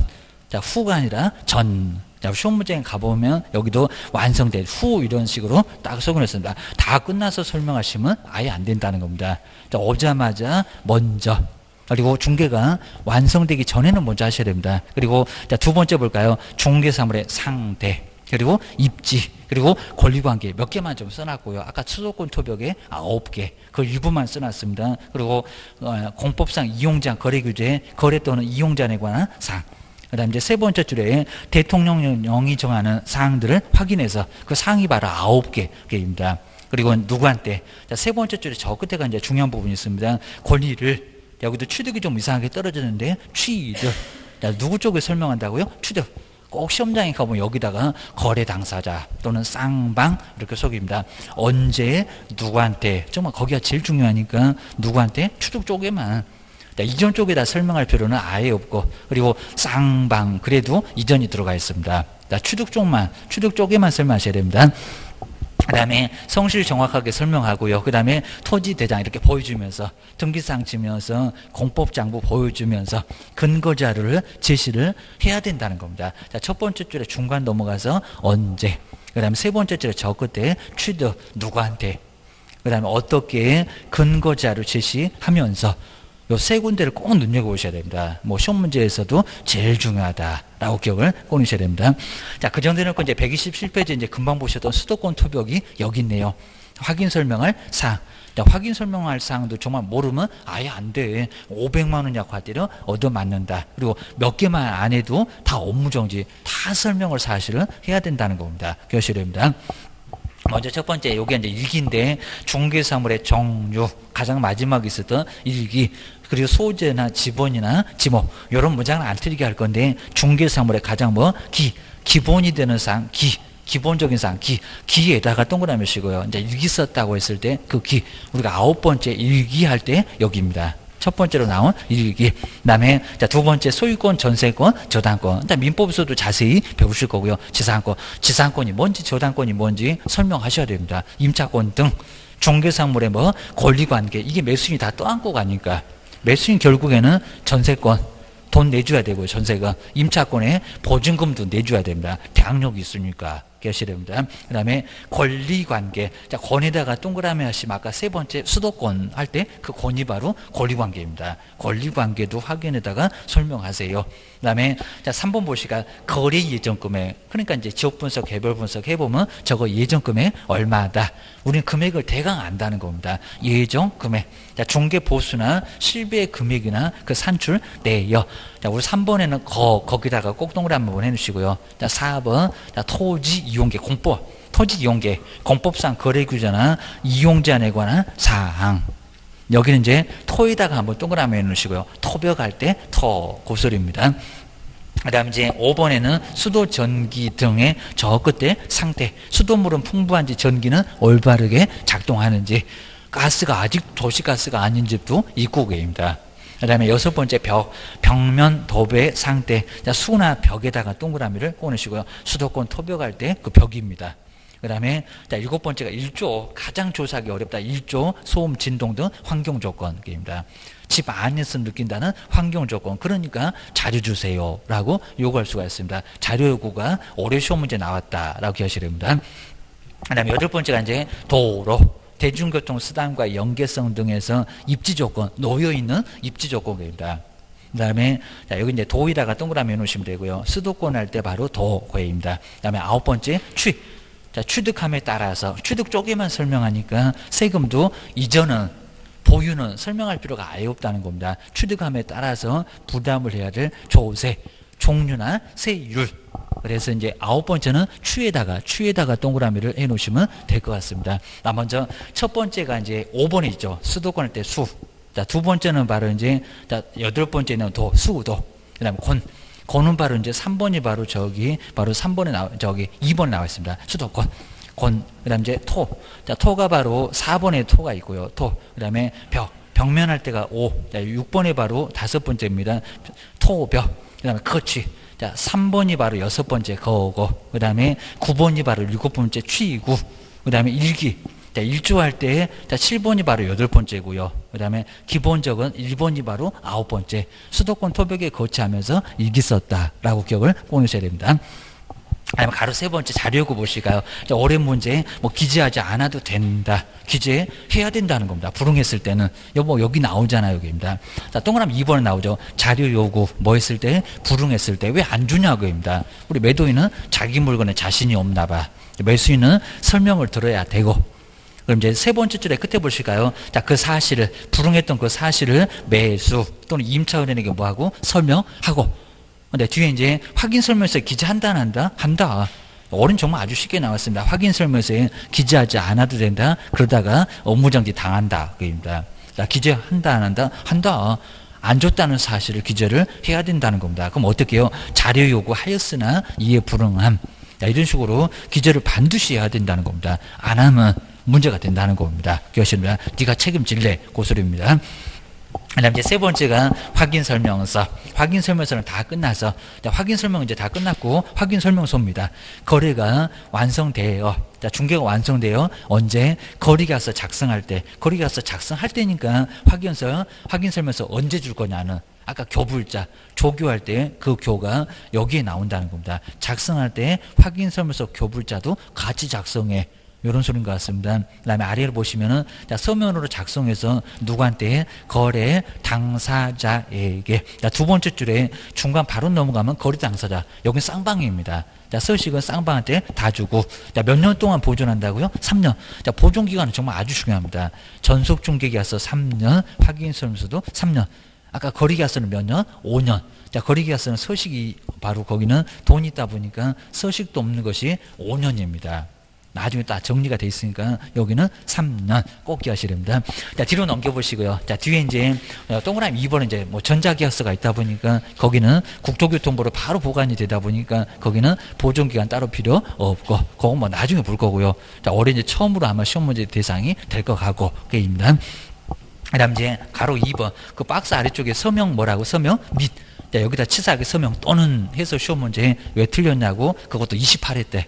자, 후가 아니라 전. 자, 시험 문제 가보면 여기도 완성된 후 이런 식으로 딱 적어냈습니다. 다 끝나서 설명하시면 아예 안 된다는 겁니다. 자, 오자마자 먼저 그리고 중개가 완성되기 전에는 먼저 하셔야 됩니다. 그리고 자, 두 번째 볼까요? 중개사물의 상대 그리고 입지 그리고 권리관계 몇 개만 좀 써놨고요. 아까 수도권 토벽에 아홉 개, 그 일부만 써놨습니다. 그리고 어, 공법상 이용자 거래규제 거래 또는 이용자에 관한 사항 그 다음 이제 세 번째 줄에 대통령령이 정하는 사항들을 확인해서 그 사항이 바로 아홉 개입니다. 그리고 누구한테 자, 세 번째 줄에 저 끝에가 이제 중요한 부분이 있습니다. 권리를 여기도 취득이 좀 이상하게 떨어지는데 취득 자, 누구 쪽에 설명한다고요? 취득 꼭 시험장에 가보면 여기다가 거래 당사자 또는 쌍방 이렇게 속입니다. 언제 누구한테 정말 거기가 제일 중요하니까 누구한테 취득 쪽에만 이전 쪽에다 설명할 필요는 아예 없고 그리고 쌍방 그래도 이전이 들어가 있습니다. 추득 쪽만 추득 쪽에만 설명하셔야 됩니다. 그 다음에 성실 정확하게 설명하고요. 그 다음에 토지 대장 이렇게 보여주면서 등기상 치면서 공법 장부 보여주면서 근거 자료를 제시를 해야 된다는 겁니다. 자, 첫 번째 줄에 중간 넘어가서 언제 그 다음에 세 번째 줄에 저 끝에 취득 누구한테 그 다음에 어떻게 근거 자료 제시하면서 요 세 군데를 꼭 눈여겨보셔야 됩니다. 뭐 시험 문제에서도 제일 중요하다라고 기억을 꺼내셔야 됩니다. 자, 그 정도 해놓고 이제 127페이지 이제 금방 보셨던 수도권 투벽이 여기 있네요. 확인 설명할 사항. 자, 확인 설명할 사항도 정말 모르면 아예 안 돼. 500만 원 약화대로 얻어맞는다. 그리고 몇 개만 안 해도 다 업무정지, 다 설명을 사실은 해야 된다는 겁니다. 교실입니다. 먼저 첫 번째 요게 이제 일기인데 중개사물의 종류 가장 마지막에 있었던 일기 그리고 소재나 지번이나 지목 이런 문장을 안 틀리게 할 건데 중개사물의 가장 뭐 기 기본이 되는 사항 기 기본적인 사항 기 기에다가 동그라미 시고요 이제 일기 썼다고 했을 때 그 기 우리가 아홉 번째 일기 할 때 여기입니다. 첫 번째로 나온 일기. 그다음에 자, 두 번째 소유권, 전세권, 저당권. 자, 민법에서도 자세히 배우실 거고요. 지상권. 지상권이 뭔지 저당권이 뭔지 설명하셔야 됩니다. 임차권 등 종계상물의 뭐 권리관계 이게 매수인이 다 떠안고 가니까 매수인 결국에는 전세권 돈 내줘야 되고요. 전세가 임차권에 보증금도 내줘야 됩니다. 대항력이 있으니까. 됩니다. 그 다음에 권리관계. 자, 권에다가 동그라미 하시면 아까 세 번째 수도권 할 때 그 권이 바로 권리관계입니다. 권리관계도 확인에다가 설명하세요. 그 다음에 자, 3번 보시가 거래 예정 금액. 그러니까 이제 지역 분석, 개별 분석 해보면 저거 예정 금액 얼마다. 우리는 금액을 대강 안다는 겁니다. 예정 금액. 자, 중개 보수나 실비의 금액이나 그 산출 내역. 자, 우리 3번에는 거, 거기다가 꼭 동그라미 한번 해주시고요. 자, 4번. 자, 토지 이용계 공법, 토지 이용계 공법상 거래 규제나 이용 제한에 관한 사항. 여기는 이제 토에다가 한번 동그라미 해놓으시고요. 토벽할 때 토, 고소리입니다. 그 다음 이제 5번에는 수도 전기 등의 저 끝에 상태. 수도물은 풍부한지 전기는 올바르게 작동하는지 가스가 아직 도시가스가 아닌 집도 있고 계십니다. 그 다음에 여섯 번째 벽 벽면 도배 자, 수나 벽에다가 동그라미를 꼬으시고요 수도권 토벽할 때 그 벽입니다. 그 다음에 자 일곱 번째가 일조 가장 조사하기 어렵다 일조 소음 진동 등 환경 조건입니다. 집 안에서 느낀다는 환경 조건 그러니까 자료 주세요라고 요구할 수가 있습니다. 자료 요구가 올해 시험 문제 나왔다라고 기하시야 됩니다. 그 다음에 여덟 번째가 이제 도로 대중교통 수단과 연계성 등에서 입지 조건 놓여 있는 입지 조건입니다. 그 다음에 자 여기 이제 도에다가 동그라미 해놓으시면 되고요. 수도권 할 때 바로 도고입니다. 그 다음에 아홉 번째 취. 자 취득함에 따라서 취득 쪽에만 설명하니까 세금도 이전은 보유는 설명할 필요가 아예 없다는 겁니다. 취득함에 따라서 부담을 해야 될 조세, 종류나 세율 그래서 이제 아홉 번째는 추에다가 추에다가 동그라미를 해 놓으시면 될 것 같습니다. 나 먼저 첫 번째가 이제 5번이죠. 수도권 할 때 수. 자, 두 번째는 바로 이제 자, 여덟 번째는 도, 수도. 그다음에 권. 권은 바로 이제 3번이 바로 저기 바로 3번에 나 저기 2번에 나와 있습니다. 수도권. 권. 그 다음 이제 토. 자, 토가 바로 4번에 토가 있고요. 토. 그 다음에 벽. 벽면할 때가 5. 자, 6번에 바로 다섯 번째입니다. 토, 벽. 그 다음에 거치. 자, 3번이 바로 여섯 번째 거고, 그 다음에 9번이 바로 일곱 번째 취이고, 그 다음에 일기. 자, 일조할 때, 자, 7번이 바로 여덟 번째고요. 그 다음에 기본적은 1번이 바로 아홉 번째. 수도권 토벽에 거치하면서 일기 썼다라고 기억을 꼬으셔야 됩니다. 아니면 가로 세 번째 자료고 보실까요? 어려운 문제 뭐 기재하지 않아도 된다. 기재해야 된다는 겁니다. 불응했을 때는 여보 여기 나오잖아요, 여기입니다. 자 동그라미 2번에 나오죠. 자료 요구 뭐 했을 때 불응했을 때 왜 안 주냐고입니다. 우리 매도인은 자기 물건에 자신이 없나 봐. 매수인은 설명을 들어야 되고 그럼 이제 세 번째 줄에 끝에 보실까요? 자, 그 사실을, 불응했던 그 사실을 매수 또는 임차은행에게 뭐하고 설명하고 근데 뒤에 이제 확인 설명서에 기재한다 안 한다? 한다. 어른 정말 아주 쉽게 나왔습니다. 확인 설명서에 기재하지 않아도 된다. 그러다가 업무정지 당한다. 그입니다. 자, 기재한다 안 한다? 한다. 안 줬다는 사실을 기재를 해야 된다는 겁니다. 그럼 어떻게 해요? 자료 요구하였으나 이에 불응함. 자, 이런 식으로 기재를 반드시 해야 된다는 겁니다. 안 하면 문제가 된다는 겁니다. 그것입니다. 네가 책임질래? 고소리입니다. 그 다음 이제 세 번째가 확인 설명서. 확인 설명서는 다 끝나서 확인 설명은 이제 다 끝났고 확인 설명서입니다. 거래가 완성돼요. 자, 중개가 완성돼요. 언제 거리 가서 작성할 때, 거리 가서 작성할 때니까 확인서 확인 설명서 언제 줄 거냐는 아까 교불자 조교할 때 그 교가 여기에 나온다는 겁니다. 작성할 때 확인 설명서 교불자도 같이 작성해. 이런 소리인 것 같습니다. 그 다음에 아래를 보시면은, 자, 서면으로 작성해서 누구한테 거래 당사자에게. 자, 두 번째 줄에 중간 바로 넘어가면 거래 당사자. 여기 쌍방입니다. 자, 서식은 쌍방한테 다 주고. 자, 몇 년 동안 보존한다고요? 3년. 자, 보존 기간은 정말 아주 중요합니다. 전속 중개기가서 3년, 확인 설명서도 3년. 아까 거리계약서는 몇 년? 5년. 자, 거리계약서는 서식이 바로 거기는 돈이 있다 보니까 서식도 없는 것이 5년입니다. 나중에 다 정리가 돼 있으니까 여기는 3년 꼭 됩니다. 자, 뒤로 넘겨보시고요. 자, 뒤에 이제 어, 동그라미 2번은 이제 뭐 전자계약서가 있다 보니까 거기는 국토교통부로 바로 보관이 되다 보니까 거기는 보존기간 따로 필요 없고 그건 뭐 나중에 볼 거고요. 자, 올해 이제 처음으로 아마 시험 문제 대상이 될 것 같고 그입니다. 그 다음 이제 가로 2번 그 박스 아래쪽에 서명 뭐라고 서명 및 자, 여기다 치사하게 서명 또는 해서 시험 문제 왜 틀렸냐고 그것도 28회 때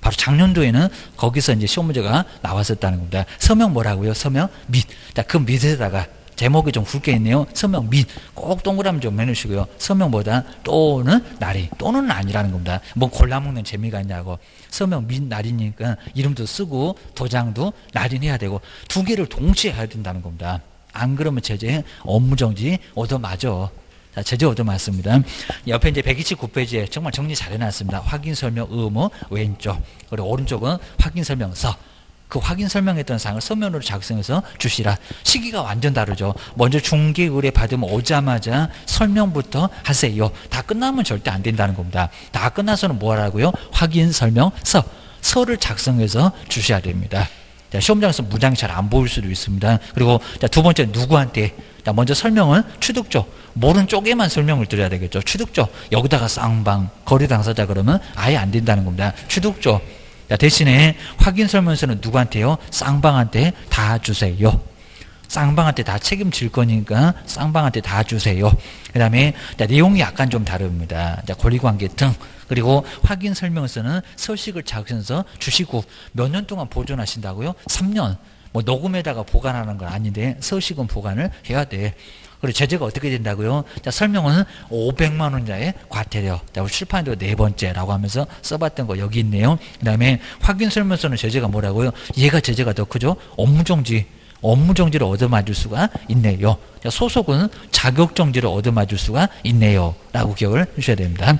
바로 작년도에는 거기서 이제 시험 문제가 나왔었다는 겁니다. 서명 뭐라고요? 서명 및. 자, 그 밑에다가 제목이 좀 굵게 있네요. 서명 및. 꼭 동그라미 좀 해놓으시고요. 서명보다 또는 날이. 또는 아니라는 겁니다. 뭐 골라먹는 재미가 있냐고. 서명 및 날이니까 이름도 쓰고 도장도 날인해야 되고 두 개를 동시에 해야 된다는 겁니다. 안 그러면 제재 업무정지 얻어맞아. 자, 제재 얻어맞습니다. 옆에 이제 129페이지에 정말 정리 잘 해놨습니다. 확인 설명 의무 왼쪽 그리고 오른쪽은 확인 설명서. 그 확인 설명했던 사항을 서면으로 작성해서 주시라. 시기가 완전 다르죠. 먼저 중개 의뢰 받으면 오자마자 설명부터 하세요. 다 끝나면 절대 안 된다는 겁니다. 다 끝나서는 뭐 하라고요? 확인 설명서. 서를 작성해서 주셔야 됩니다. 자, 시험장에서 문장이 잘 안 보일 수도 있습니다. 그리고 자, 두 번째 누구한테 자, 먼저 설명은 취득조. 모른 쪽에만 설명을 드려야 되겠죠. 취득조. 여기다가 쌍방, 거래 당사자 그러면 아예 안 된다는 겁니다. 취득조. 자, 대신에 확인 설명서는 누구한테요? 쌍방한테 다 주세요. 쌍방한테 다 책임질 거니까 쌍방한테 다 주세요. 그 다음에 내용이 약간 좀 다릅니다. 자, 권리관계 등. 그리고 확인 설명서는 서식을 작성해서 주시고 몇 년 동안 보존하신다고요? 3년. 뭐 녹음에다가 보관하는 건 아닌데 서식은 보관을 해야 돼. 그리고 제재가 어떻게 된다고요? 자, 설명은 500만 원자의 과태료. 자, 출판도 네 번째라고 하면서 써봤던 거 여기 있네요. 그 다음에 확인 설명서는 제재가 뭐라고요? 얘가 제재가 더 크죠? 업무정지. 업무정지를 얻어맞을 수가 있네요. 자, 소속은 자격정지를 얻어맞을 수가 있네요. 라고 기억을 해주셔야 됩니다.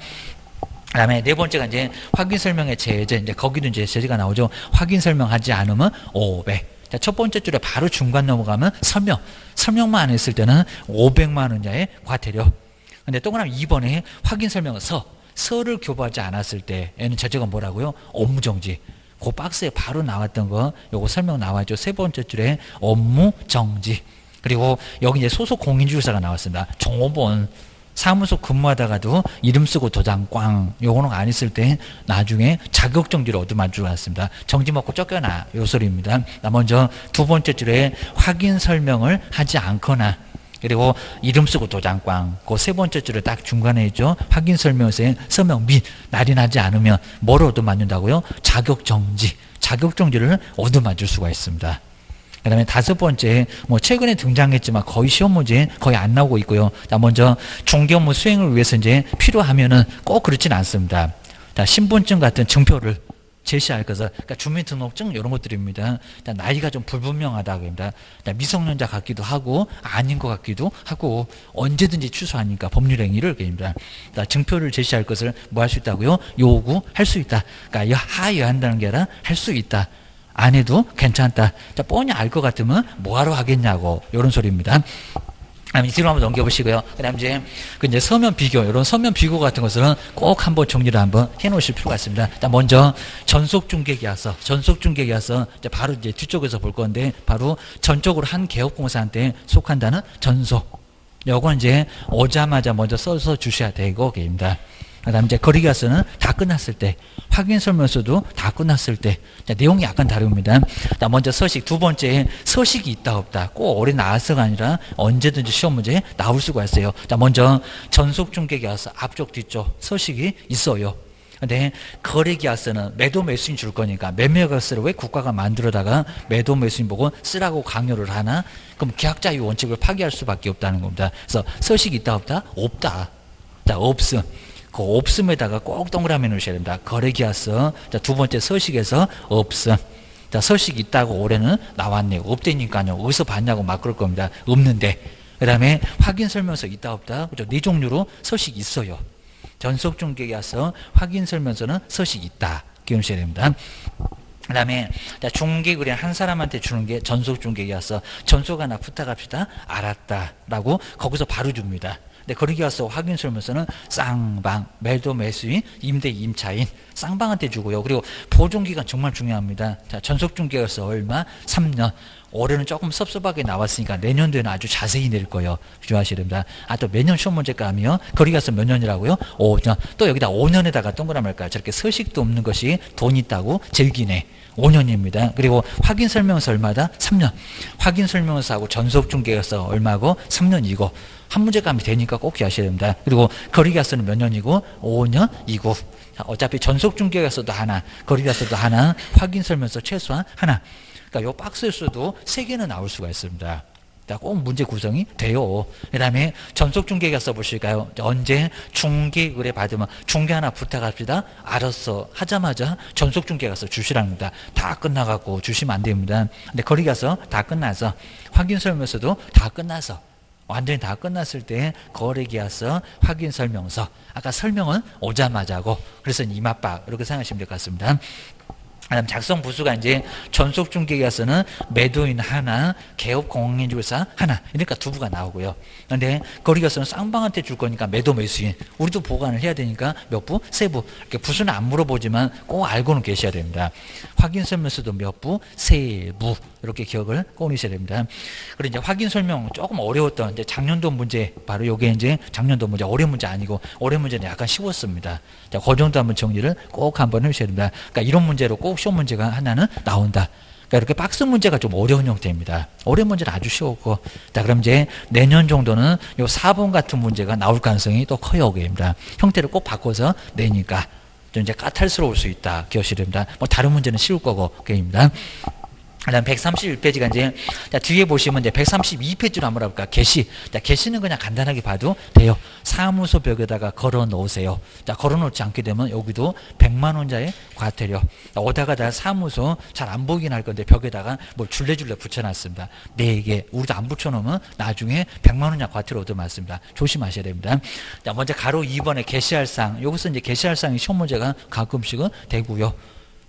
그 다음에 네 번째가 이제 확인 설명의 제재. 이제 거기도 이제 제재가 나오죠. 확인 설명하지 않으면 500. 자, 첫 번째 줄에 바로 중간 넘어가면 설명. 설명만 안 했을 때는 500만 원자의 과태료. 근데 동그라미 2번에 확인 설명은 서. 서를 교부하지 않았을 때에는 저제가 뭐라고요? 업무 정지. 그 박스에 바로 나왔던 거, 요거 설명 나왔죠. 세 번째 줄에 업무 정지. 그리고 여기 이제 소속 공인주사가 나왔습니다. 종업원. 사무소 근무하다가도 이름 쓰고 도장 꽝 요거는 안 있을 때 나중에 자격정지를 얻으면 줄 알았습니다. 정지 먹고 쫓겨나 요 소리입니다. 먼저 두 번째 줄에 확인 설명을 하지 않거나 그리고 이름 쓰고 도장 꽝. 그 세 번째 줄에 딱 중간에 있죠. 확인 설명서에 서명 및 날인하지 않으면 뭘 얻어맞는다고요? 자격 정지. 자격 정지를 얻어맞을 수가 있습니다. 그 다음에 다섯 번째, 뭐, 최근에 등장했지만 거의 시험 문제 거의 안 나오고 있고요. 자, 먼저, 중개 업무 수행을 위해서 이제 필요하면은 꼭 그렇진 않습니다. 자, 신분증 같은 증표를 제시할 것을, 그러니까 주민등록증 이런 것들입니다. 자, 나이가 좀 불분명하다 그럽니다. 자, 미성년자 같기도 하고 아닌 것 같기도 하고 언제든지 취소하니까 법률 행위를 그럽니다. 자, 증표를 제시할 것을 뭐 할 수 있다고요? 요구할 수 있다. 그러니까 하여야 한다는 게 아니라 할 수 있다. 안 해도 괜찮다. 자, 뻔히 알 것 같으면 뭐하러 하겠냐고. 이런 소리입니다. 다음 뒤로 한번 넘겨보시고요. 그 다음 이제, 그 이제 서면 비교, 이런 서면 비교 같은 것은 꼭 한번 정리를 한번 해 놓으실 필요가 있습니다. 자, 먼저 전속중개계약서, 전속중개계약서, 이제 바로 이제 뒤쪽에서 볼 건데, 바로 전적으로 한 개업공사한테 속한다는 전속. 요건 이제 오자마자 먼저 써서 주셔야 되고, 게입니다. 그 다음 이제 거리계약서는 다 끝났을 때, 확인 설명서도 다 끝났을 때, 자, 내용이 약간 다릅니다. 자, 먼저 서식, 두 번째, 서식이 있다, 없다. 꼭 올해 나왔어가 아니라 언제든지 시험 문제에 나올 수가 있어요. 자, 먼저 전속중개계약서 앞쪽, 뒤쪽 서식이 있어요. 근데 거래계약서는 매도 매수인 줄 거니까 매매계약서를 왜 국가가 만들어다가 매도 매수인 보고 쓰라고 강요를 하나? 그럼 계약자의 원칙을 파기할 수밖에 없다는 겁니다. 그래서 서식이 있다, 없다? 없다. 자, 없음. 그 없음에다가 꼭 동그라미 넣으셔야 됩니다. 거래기하서 자, 두 번째 서식에서 없음. 자, 서식 있다고 올해는 나왔네요. 없대니까요. 어디서 봤냐고 막 그럴 겁니다. 없는데. 그 다음에 확인 설명서 있다 없다. 그죠? 네 종류로 서식 있어요. 전속 중개계약서 확인 설명서는 서식 있다. 기억하셔야 됩니다. 그 다음에 중개그래 한 사람한테 주는 게 전속 중개계약서 전속 하나 부탁합시다. 알았다 라고 거기서 바로 줍니다. 근데 거리기 와서 확인 설명서는 쌍방, 매도 매수인, 임대 임차인, 쌍방한테 주고요. 그리고 보존기간 정말 중요합니다. 자, 전속중개였어 얼마? 3년. 올해는 조금 섭섭하게 나왔으니까 내년도에는 아주 자세히 낼 거예요. 주의하셔야 됩니다. 아, 또 매년 시험 문제 가면 거리 가서 몇 년이라고요? 5년. 또 여기다 5년에다가 동그라미 할까요? 저렇게 서식도 없는 것이 돈 있다고 즐기네. 5년입니다. 그리고 확인 설명서 얼마다? 3년. 확인 설명서하고 전속 중개서 얼마고? 3년이고. 한 문제감이 되니까 꼭 기하셔야 됩니다. 그리고 거리가서는 몇 년이고 5년이고 어차피 전속 중개가서도 하나, 거리가서도 하나, 확인 설명서 최소한 하나. 그러니까 요 박스에서도 세 개는 나올 수가 있습니다. 꼭 문제 구성이 돼요. 그 다음에 전속 중개가 써보실까요? 언제 중개 의뢰 받으면 중개 하나 부탁합시다. 알았어. 하자마자 전속 중개 가 서 주시랍니다. 다 끝나갖고 주시면 안 됩니다. 근데 거리 가서 다 끝나서 확인 설명서도 다 끝나서 완전히 다 끝났을 때 거래계약서 확인 설명서 아까 설명은 오자마자고 그래서 이맛박 이렇게 생각하시면 될 것 같습니다. 작성 부수가 이제 전속 중개계약서는 매도인 하나, 개업 공인중개사 하나. 그러니까 두부가 나오고요. 그런데 거리가서는 쌍방한테 줄 거니까 매도 매수인. 우리도 보관을 해야 되니까 몇 부? 세 부. 이렇게 부수는 안 물어보지만 꼭 알고는 계셔야 됩니다. 확인 설명서도 몇 부? 세 부. 이렇게 기억을 꺼내셔야 됩니다. 그리고 이제 확인 설명 조금 어려웠던 이제 작년도 문제 바로 요게 이제 작년도 문제 어려운 문제 아니고 올해 문제는 약간 쉬웠습니다. 자, 그 정도 한번 정리를 꼭 한번 해 주셔야 됩니다. 그러니까 이런 문제로 꼭 시험 문제가 하나는 나온다. 그러니까 이렇게 박스 문제가 좀 어려운 형태입니다. 어려운 문제는 아주 쉬웠고. 자, 그럼 이제 내년 정도는 요 4번 같은 문제가 나올 가능성이 또 커요. 그입니다. 형태를 꼭 바꿔서 내니까 좀 이제 까탈스러울 수 있다. 기억하셔야 됩니다. 뭐 다른 문제는 쉬울 거고. 그입니다. 그다음 131페이지가 이제 자, 뒤에 보시면 이제 132페이지로 한번 해볼까 게시. 자, 게시는 그냥 간단하게 봐도 돼요. 사무소 벽에다가 걸어 놓으세요. 자, 걸어 놓지 않게 되면 여기도 100만 원자의 과태료. 자, 오다가 다 사무소 잘 안 보이긴 할 건데 벽에다가 뭐 줄레줄레 붙여 놨습니다. 네 개. 우리도 안 붙여 놓으면 나중에 100만 원자 과태료 얻어 맞습니다. 조심하셔야 됩니다. 자, 먼저 가로 2번에 게시할 상. 여기서 이제 게시할 상이 시험 문제가 가끔씩은 되고요.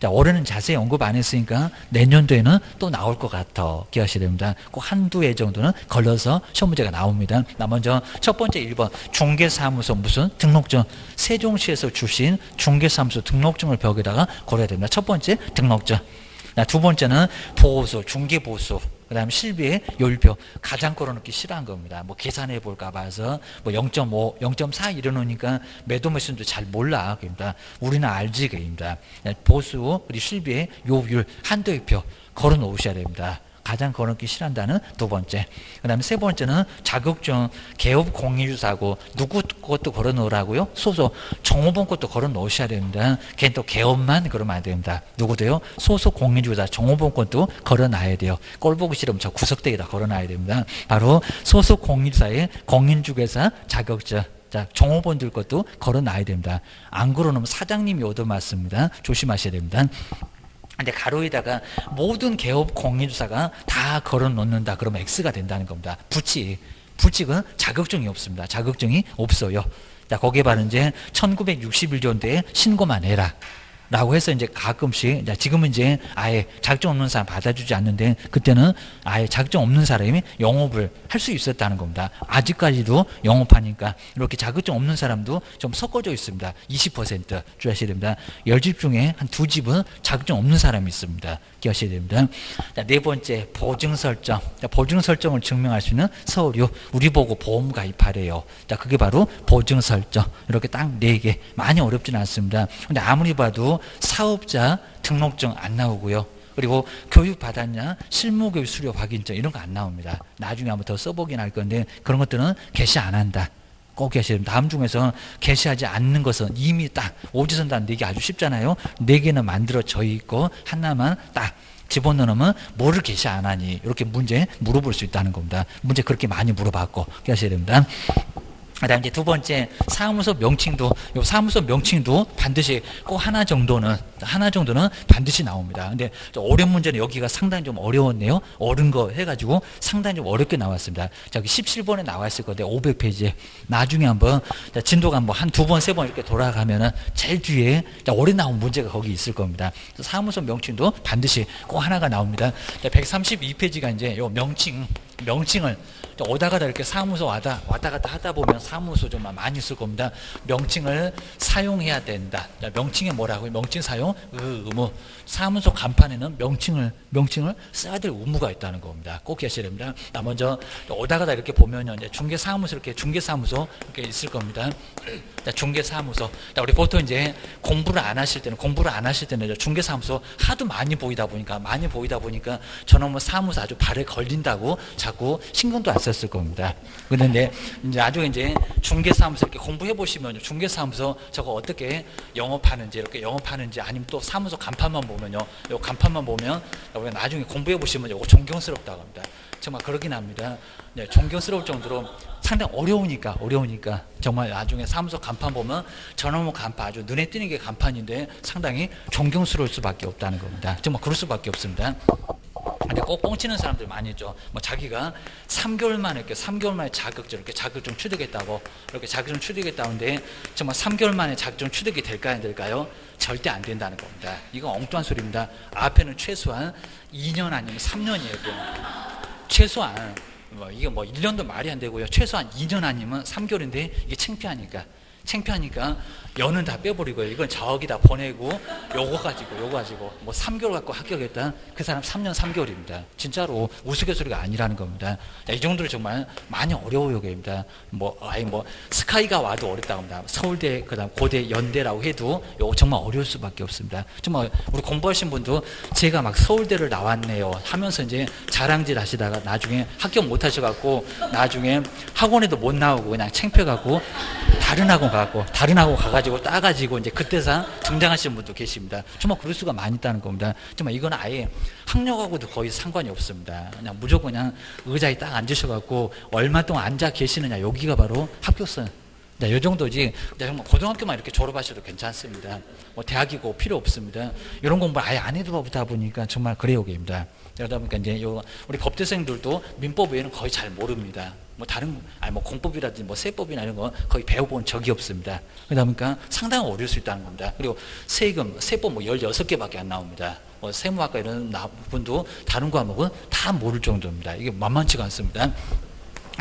자, 올해는 자세히 언급 안 했으니까 내년도에는 또 나올 것 같아. 기억하셔야 됩니다. 꼭 한두 해 정도는 걸려서 시험 문제가 나옵니다. 나 먼저 첫 번째 1번 중개사무소 무슨 등록증 세종시에서 주신 중개사무소 등록증을 벽에다가 걸어야 됩니다. 첫 번째 등록증. 자, 두 번째는 보호소, 중개보수. 그 다음에 실비의 요율표 가장 걸어놓기 싫어한 겁니다. 뭐 계산해 볼까 봐서 뭐 0.5, 0.4 이러놓으니까 매도 매수도 잘 몰라. 그입니다. 우리는 알지. 그입니다. 보수, 그리고 실비의 요율, 한도의표 걸어 놓으셔야 됩니다. 가장 걸어놓기 싫어한다는 두 번째. 그 다음에 세 번째는 자격증 개업 공인주사고 누구 것도 걸어 놓으라고요? 소속 정호본 것도 걸어 놓으셔야 됩니다. 걔는 또 개업만 그러면 안 됩니다. 누구도요? 소속 공인주사 정호본 것도 걸어 놔야 돼요. 꼴 보기 싫으면 저 구석대기다 걸어 놔야 됩니다. 바로 소속 공인주사의 공인주회사 자격증 자, 종업원들 것도 걸어 놔야 됩니다. 안 걸어 놓으면 사장님이 얻어 맞습니다. 조심하셔야 됩니다. 근데 가로에다가 모든 개업 공인주사가 다 걸어 놓는다. 그러면 X가 된다는 겁니다. 부칙. 부칙은 자격증이 없습니다. 자격증이 없어요. 자, 거기에 바로 이제 1961년도에 신고만 해라. 라고 해서 이제 가끔씩 지금은 이제 아예 자격증 없는 사람 받아주지 않는데 그때는 아예 자격증 없는 사람이 영업을 할 수 있었다는 겁니다. 아직까지도 영업하니까 이렇게 자격증 없는 사람도 좀 섞어져 있습니다. 20% 주의하셔야 됩니다. 열집 중에 한 두 집은 자격증 없는 사람이 있습니다. 기억하셔야 됩니다. 자, 네 번째 보증 설정. 자, 보증 설정을 증명할 수 있는 서류. 우리 보고 보험 가입하래요. 자, 그게 바로 보증 설정. 이렇게 딱 네 개. 많이 어렵지는 않습니다. 근데 아무리 봐도 사업자 등록증 안 나오고요. 그리고 교육 받았냐 실무교육 수료 확인증 이런 거 안 나옵니다. 나중에 한번 더 써보긴 할 건데 그런 것들은 게시 안 한다. 꼭 됩니다. 다음 중에서 게시하지 않는 것은 이미 딱 오지선단 네개 아주 쉽잖아요. 네 개는 만들어져 있고 하나만 딱 집어넣으면 뭐를 게시 안 하니 이렇게 문제 물어볼 수 있다는 겁니다. 문제 그렇게 많이 물어봤고 게시해야 됩니다. 그다음 이제 두 번째 사무소 명칭도 요 사무소 명칭도 반드시 꼭 하나 정도는 하나 정도는 반드시 나옵니다. 근데 어려운 문제는 여기가 상당히 좀 어려웠네요. 어른 거 해가지고 상당히 좀 어렵게 나왔습니다. 저기 17번에 나와 있을 건데 500페이지에 나중에 한번 진도가 뭐 한 두 번 세 번 이렇게 돌아가면은 제일 뒤에 오래 나온 문제가 거기 있을 겁니다. 사무소 명칭도 반드시 꼭 하나가 나옵니다. 132페이지가 이제 요 명칭 명칭을 오다 가다 이렇게 사무소 왔다, 왔다 갔다 하다 보면 사무소 좀 많이 쓸 겁니다. 명칭을 사용해야 된다. 명칭이 뭐라고요? 명칭 사용 의무. 사무소 간판에는 명칭을 명칭을 써야 될 의무가 있다는 겁니다. 꼭 기억하셔야 됩니다. 나 먼저 오다 가다 이렇게 보면요. 이제 중개 사무소 이렇게 중개 사무소 이렇게 있을 겁니다. (clears throat) 중개 사무소. 우리 보통 이제 공부를 안 하실 때는 공부를 안 하실 때는 중개 사무소 하도 많이 보이다 보니까 많이 보이다 보니까 저놈은 사무소 아주 발에 걸린다고 자꾸 신경도 안 썼을 겁니다. 그런데 이제 나중에 이제 중개 사무소 이렇게 공부해 보시면 중개 사무소 저거 어떻게 영업하는지 이렇게 영업하는지 아니면 또 사무소 간판만 보면 요. 요 간판만 보면 나중에 공부해 보시면 이거 존경스럽다고 합니다. 정말 그러긴 합니다. 네, 존경스러울 정도로 상당히 어려우니까 어려우니까 정말 나중에 사무소 간판 보면 저놈의 간판 아주 눈에 띄는 게 간판인데 상당히 존경스러울 수밖에 없다는 겁니다. 정말 그럴 수밖에 없습니다. 근데 꼭 뻥치는 사람들 많이 있죠. 뭐 자기가 3개월 만에 이렇게 3개월 만에 자격증 이렇게 자격증 취득했다고 이렇게 자격증 취득했다는데 정말 3개월 만에 자격증 취득이 될까요, 안 될까요? 절대 안 된다는 겁니다. 이거 엉뚱한 소리입니다. 앞에는 최소한 2년 아니면 3년이에요. 최소한 뭐 이게 뭐 1년도 말이 안 되고요. 최소한 2년 아니면 3개월인데 이게 창피하니까 창피하니까 연은 다 빼버리고요. 이건 저기 다 보내고 요거 가지고 요거 가지고 뭐 3개월 갖고 합격했다. 그 사람 3년 3개월입니다. 진짜로 우스갯소리가 아니라는 겁니다. 자, 이 정도로 정말 많이 어려워요, 입니다. 뭐 아예 뭐 스카이가 와도 어렵다고 합니다. 서울대 그다음 고대 연대라고 해도 요거 정말 어려울 수밖에 없습니다. 정말 우리 공부하신 분도 제가 막 서울대를 나왔네요 하면서 이제 자랑질 하시다가 나중에 합격 못 하셔 갖고 나중에 학원에도 못 나오고 그냥 창피해 갖고 다른 학원 가고 다른 학원 가가지고 따가지고 이제 그때서 등장하시는 분도 계십니다. 정말 그럴 수가 많이 있다는 겁니다. 정말 이건 아예 학력하고도 거의 상관이 없습니다. 그냥 무조건 그냥 의자에 딱 앉으셔갖고 얼마 동안 앉아 계시느냐 여기가 바로 합격선. 이 정도지. 정말 고등학교만 이렇게 졸업하셔도 괜찮습니다. 뭐 대학이고 필요 없습니다. 이런 공부 아예 안 해보다 보니까 정말 그래요, 게입니다. 그러다 보니까 이제 요 우리 법대생들도 민법 외에는 거의 잘 모릅니다. 뭐 다른 아니 뭐 공법이라든지 뭐 세법이나 이런 거 거의 배워본 적이 없습니다. 그러다 보니까 상당히 어려울 수 있다는 겁니다. 그리고 세금, 세법 뭐 16개밖에 안 나옵니다. 뭐 세무학과 이런 분도 다른 과목은 다 모를 정도입니다. 이게 만만치가 않습니다.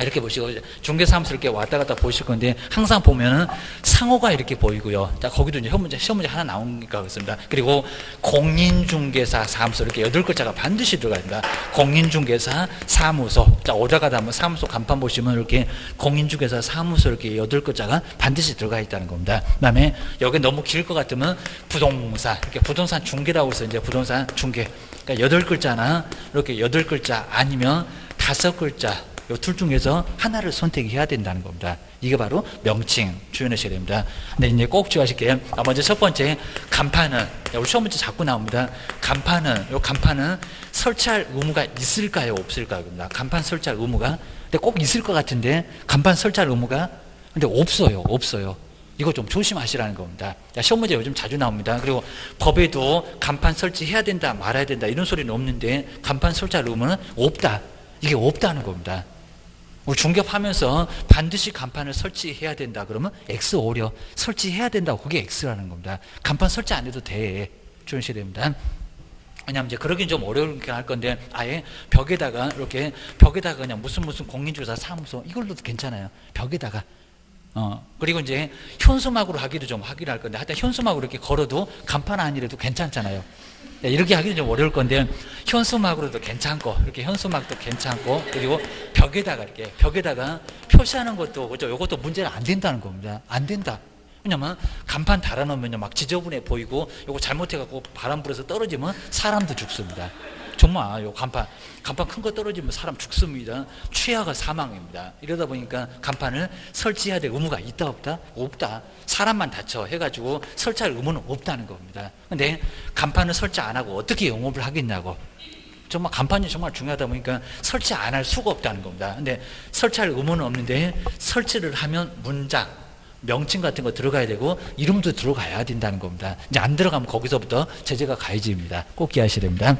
이렇게 보시고 중개사무소 이렇게 왔다 갔다 보실 건데 항상 보면은 상호가 이렇게 보이고요. 자 거기도 이제 시험 문제 시험 문제 하나 나오니까 그렇습니다. 그리고 공인중개사 사무소 이렇게 여덟 글자가 반드시 들어가야 됩니다. 공인중개사 사무소 자 오다가다 한번 사무소 간판 보시면 이렇게 공인중개사 사무소 이렇게 여덟 글자가 반드시 들어가 있다는 겁니다. 그다음에 여기 너무 길 것 같으면 부동산 이렇게 부동산 중개라고 해서 이제 부동산 중개 그러니까 여덟 글자나 이렇게 여덟 글자 아니면 다섯 글자 이 둘 중에서 하나를 선택해야 된다는 겁니다. 이게 바로 명칭 주연하셔야 됩니다. 근데 이제 꼭 주의하실게요. 아, 먼저 첫 번째 간판은 우리 처음 부터 자꾸 나옵니다. 간판은 이 간판은 설치할 의무가 있을까요, 없을까요? 입니다. 간판 설치할 의무가 근데 꼭 있을 것 같은데 간판 설치할 의무가 근데 없어요, 없어요. 이거 좀 조심하시라는 겁니다. 시험 문제 요즘 자주 나옵니다. 그리고 법에도 간판 설치해야 된다, 말아야 된다 이런 소리는 없는데 간판 설치할 의무는 없다. 이게 없다는 겁니다. 우리 중개하면서 반드시 간판을 설치해야 된다 그러면 X 오려 설치해야 된다고 그게 X라는 겁니다. 간판 설치 안 해도 돼. 주셔야 됩니다. 왜냐하면 이제 그러긴 좀 어려울게 할 건데 아예 벽에다가 이렇게 벽에다가 그냥 무슨 무슨 공인조사 사무소 이걸로도 괜찮아요. 벽에다가 어 그리고 이제 현수막으로 하기도 좀 하기로 할 건데 하여튼 현수막으로 이렇게 걸어도 간판 아니래도 괜찮잖아요. 네, 이렇게 하기는 좀 어려울 건데 현수막으로도 괜찮고 이렇게 현수막도 괜찮고 그리고 벽에다가 이렇게 벽에다가 표시하는 것도 그죠? 이것도 문제는 안 된다는 겁니다. 안 된다. 왜냐면 간판 달아놓으면 막 지저분해 보이고 이거 잘못해갖고 바람 불어서 떨어지면 사람도 죽습니다. 정말 요 간판 간판 큰 거 떨어지면 사람 죽습니다. 취하가 사망입니다. 이러다 보니까 간판을 설치해야 될 의무가 있다 없다? 없다. 사람만 다쳐 해가지고 설치할 의무는 없다는 겁니다. 근데 간판을 설치 안 하고 어떻게 영업을 하겠냐고. 정말 간판이 정말 중요하다 보니까 설치 안 할 수가 없다는 겁니다. 근데 설치할 의무는 없는데 설치를 하면 문장, 명칭 같은 거 들어가야 되고 이름도 들어가야 된다는 겁니다. 이제 안 들어가면 거기서부터 제재가 가해집니다. 꼭 기하셔야 됩니다.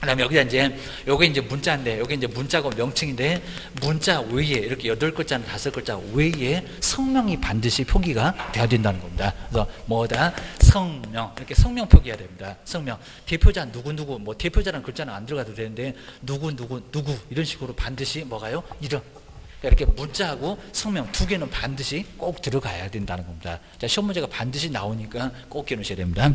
그다음에 여기다 이제 요게 이제 문자인데 여기 이제 문자고 명칭인데 문자 외에 이렇게 여덟 글자나 다섯 글자 외에 성명이 반드시 표기가 돼야 된다는 겁니다. 그래서 뭐다 성명 이렇게 성명 표기해야 됩니다. 성명 대표자 누구 누구 뭐 대표자라는 글자는 안 들어가도 되는데 누구 누구 누구 이런 식으로 반드시 뭐가요 이름 이렇게 문자하고 성명 두 개는 반드시 꼭 들어가야 된다는 겁니다. 자, 시험 문제가 반드시 나오니까 꼭 기억하셔야 됩니다.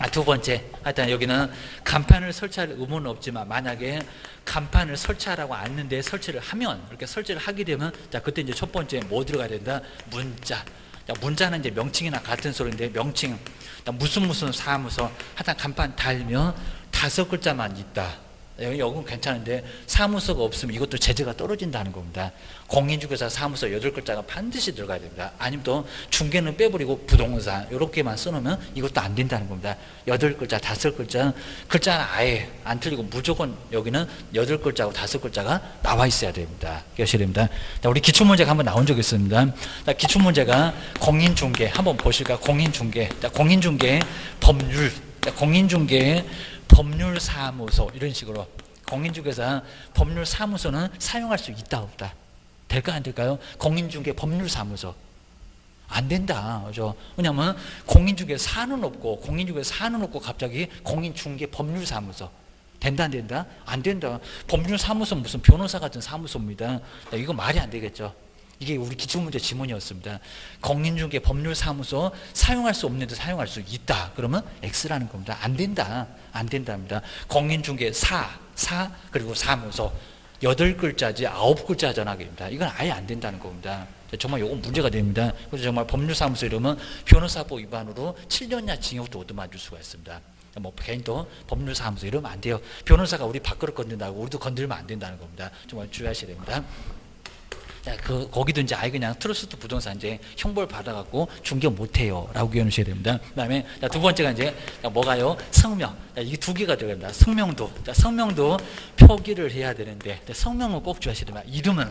아, 두 번째, 하여튼 여기는 간판을 설치할 의무는 없지만 만약에 간판을 설치하라고 앉는데 설치를 하면 이렇게 설치를 하게 되면 자 그때 이제 첫 번째 뭐 들어가야 된다? 문자. 자, 문자는 이제 명칭이나 같은 소리인데 명칭. 무슨 무슨 사무소 하여튼 간판 달면 다섯 글자만 있다. 여기는 괜찮은데 사무소가 없으면 이것도 제재가 떨어진다는 겁니다. 공인중개사 사무소 여덟 글자가 반드시 들어가야 됩니다. 아니면 또 중개는 빼버리고 부동산 이렇게만 써놓으면 이것도 안 된다는 겁니다. 여덟 글자, 다섯 글자 글자는 아예 안 틀리고 무조건 여기는 여덟 글자고 다섯 글자가 나와 있어야 됩니다. 기억하셔야 됩니다. 우리 기출문제가 한번 나온 적이 있습니다. 기출문제가 공인중개 한번 보실까? 공인중개. 공인중개 법률. 공인중개 법률사무소 이런 식으로 공인중개사 법률사무소는 사용할 수 있다 없다? 될까 안 될까요? 공인중개 법률사무소. 안 된다 그죠? 왜냐면 공인중개사는 없고 공인중개사는 없고 갑자기 공인중개 법률사무소. 된다 안 된다? 안 된다. 법률사무소 무슨 변호사 같은 사무소입니다. 이거 말이 안 되겠죠 이게 우리 기출문제 지문이었습니다. 공인중개 법률사무소 사용할 수 없는데 사용할 수 있다. 그러면 X라는 겁니다. 안 된다. 안 된답니다. 공인중개 사, 사 그리고 사무소 여덟 글자지 아홉 글자 전화기입니다. 이건 아예 안 된다는 겁니다. 정말 이건 문제가 됩니다. 그래서 정말 법률사무소 이러면 변호사법 위반으로 7년이나 징역도 얻어맞을 수가 있습니다. 뭐 개인도 법률사무소 이러면 안 돼요. 변호사가 우리 밥그릇 건든다고 우리도 건들면 안 된다는 겁니다. 정말 주의하셔야 됩니다. 자, 그, 거기도 이제 아예 그냥 트러스트 부동산 이제 형벌 받아갖고 중개 못해요. 라고 기억하셔야 됩니다. 그 다음에 두 번째가 이제 뭐가요? 성명. 자, 이게 두 개가 들어갑니다. 성명도. 자, 성명도 표기를 해야 되는데, 자, 성명은 꼭 주의하셔야 됩니다. 이름은.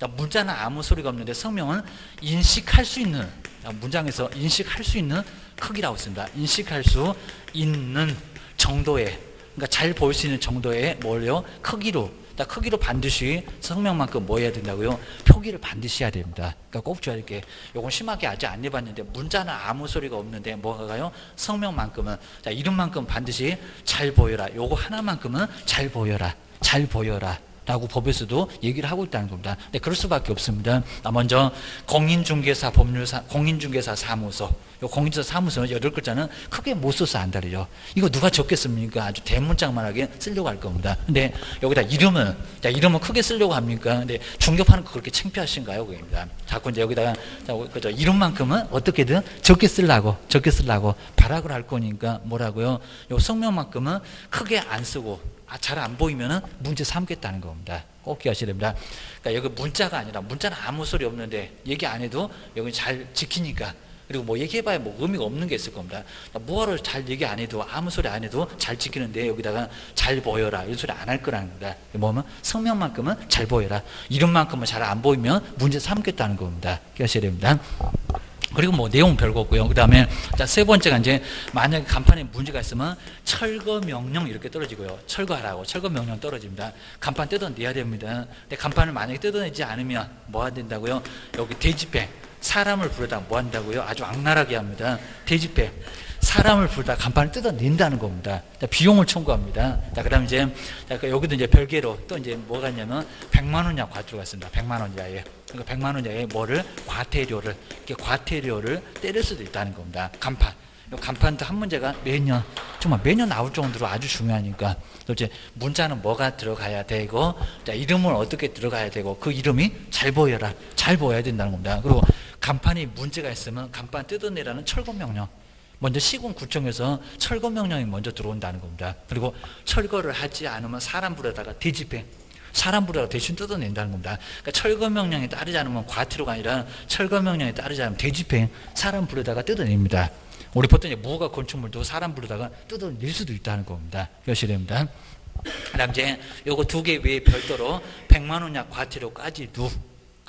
자, 문자는 아무 소리가 없는데 성명은 인식할 수 있는, 자, 문장에서 인식할 수 있는 크기라고 씁니다. 인식할 수 있는 정도의, 그러니까 잘 보일 수 있는 정도의 뭘요? 크기로 자, 크기로 반드시 성명만큼 뭐 해야 된다고요? 표기를 반드시 해야 됩니다. 그러니까 꼭 줘야 될게 요건 심하게 아직 안 해봤는데 문자는 아무 소리가 없는데 뭐가요? 성명만큼은 자 이름만큼 반드시 잘 보여라. 요거 하나만큼은 잘 보여라. 잘 보여라. 라고 법에서도 얘기를 하고 있다는 겁니다. 근데 그럴 수밖에 없습니다. 먼저 공인중개사 법률사 공인중개사 사무소 요 공인중개사 사무소는 여덟 글자는 크게 못 써서 안 다르죠. 이거 누가 적겠습니까? 아주 대문짝만하게 쓰려고 할 겁니다. 근데 여기다 이름은 자 이름은 크게 쓰려고 합니까? 근데 중개파는 그렇게 창피하신가요? 그입니다. 자꾸 이제 여기다가 자, 그죠 이름만큼은 어떻게든 적게 쓰려고 적게 쓰려고 발악을 할 거니까 뭐라고요? 요 성명만큼은 크게 안 쓰고 아, 잘 안 보이면은 문제 삼겠다는 겁니다. 꼭 기하셔야 됩니다. 그러니까 여기 문자가 아니라 문자는 아무 소리 없는데 얘기 안 해도 여기 잘 지키니까 그리고 뭐 얘기해봐야 뭐 의미가 없는 게 있을 겁니다. 그러니까 뭐하러 잘 얘기 안 해도 아무 소리 안 해도 잘 지키는데 여기다가 잘 보여라 이런 소리 안 할 거라는 겁니다. 뭐면 성명만큼은 잘 보여라 이름만큼은 잘 안 보이면 문제 삼겠다는 겁니다. 기하셔야 됩니다. 그리고 뭐 내용 별거 없고요. 그 다음에 세 번째가 이제 만약에 간판에 문제가 있으면 철거 명령 이렇게 떨어지고요. 철거하라고 철거 명령 떨어집니다. 간판 뜯어내야 됩니다. 근데 간판을 만약에 뜯어내지 않으면 뭐 해야 된다고요? 여기 대집행 사람을 부르다 뭐 한다고요? 아주 악랄하게 합니다. 대집행 사람을 부르다 간판을 뜯어낸다는 겁니다. 비용을 청구합니다. 자, 그 다음 이제, 여기도 이제 별개로 또 이제 뭐가 있냐면 100만 원 이하 과태료가 있습니다. 100만 원 이하에. 그러니까 100만 원 이하에 뭐를? 과태료를, 이렇게 과태료를 때릴 수도 있다는 겁니다. 간판. 간판도 한 문제가 매년, 정말 매년 나올 정도로 아주 중요하니까. 또 이제 문자는 뭐가 들어가야 되고, 자, 이름은 어떻게 들어가야 되고, 그 이름이 잘 보여라. 잘 보여야 된다는 겁니다. 그리고 간판이 문제가 있으면 간판 뜯어내라는 철거 명령. 먼저 시군구청에서 철거 명령이 먼저 들어온다는 겁니다. 그리고 철거를 하지 않으면 사람 불에다가 뒤집행 사람 불에다가 대신 뜯어낸다는 겁니다. 그러니까 철거 명령에 따르지 않으면 과태료가 아니라 철거 명령에 따르지 않으면 대집행 사람 불에다가 뜯어냅니다. 우리 보통 이제 무허가 건축물도 사람 불에다가 뜯어낼 수도 있다는 겁니다. 여시 됩니다. 그다음 이제 요거 두 개 외에 별도로 100만 원약 과태료까지도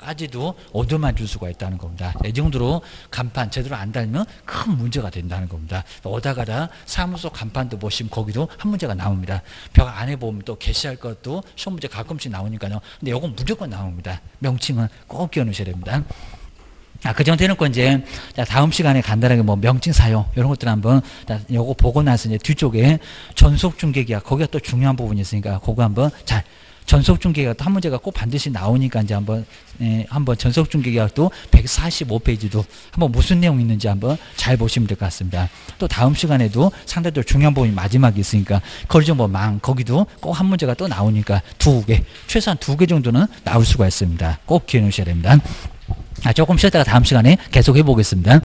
까지도 얻어만 줄 수가 있다는 겁니다. 이 정도로 간판 제대로 안 달면 큰 문제가 된다는 겁니다. 오다가다 사무소 간판도 보시면 거기도 한 문제가 나옵니다. 벽 안에 보면 또 게시할 것도 시험 문제 가끔씩 나오니까요. 근데 이건 무조건 나옵니다. 명칭은 꼭 끼워놓으셔야 됩니다. 아, 그 정도 해놓고 이제, 자, 다음 시간에 간단하게 뭐 명칭 사용, 이런 것들 한번, 자, 요거 보고 나서 이제 뒤쪽에 전속 중개 계약, 거기가 또 중요한 부분이 있으니까, 그거 한번 잘 전속 또한 문제가 꼭 반드시 나오니까 이제 한번 예, 한번 전속 중개계약도 145페이지도 한번 무슨 내용 있는지 한번 잘 보시면 될 것 같습니다. 또 다음 시간에도 상대적으로 중요한 부분이 마지막에 있으니까 거리정보망 거기도 꼭 한 문제가 또 나오니까 두 개, 최소한 두 개 정도는 나올 수가 있습니다. 꼭 기억해 놓으셔야 됩니다. 아, 조금 쉬었다가 다음 시간에 계속 해보겠습니다.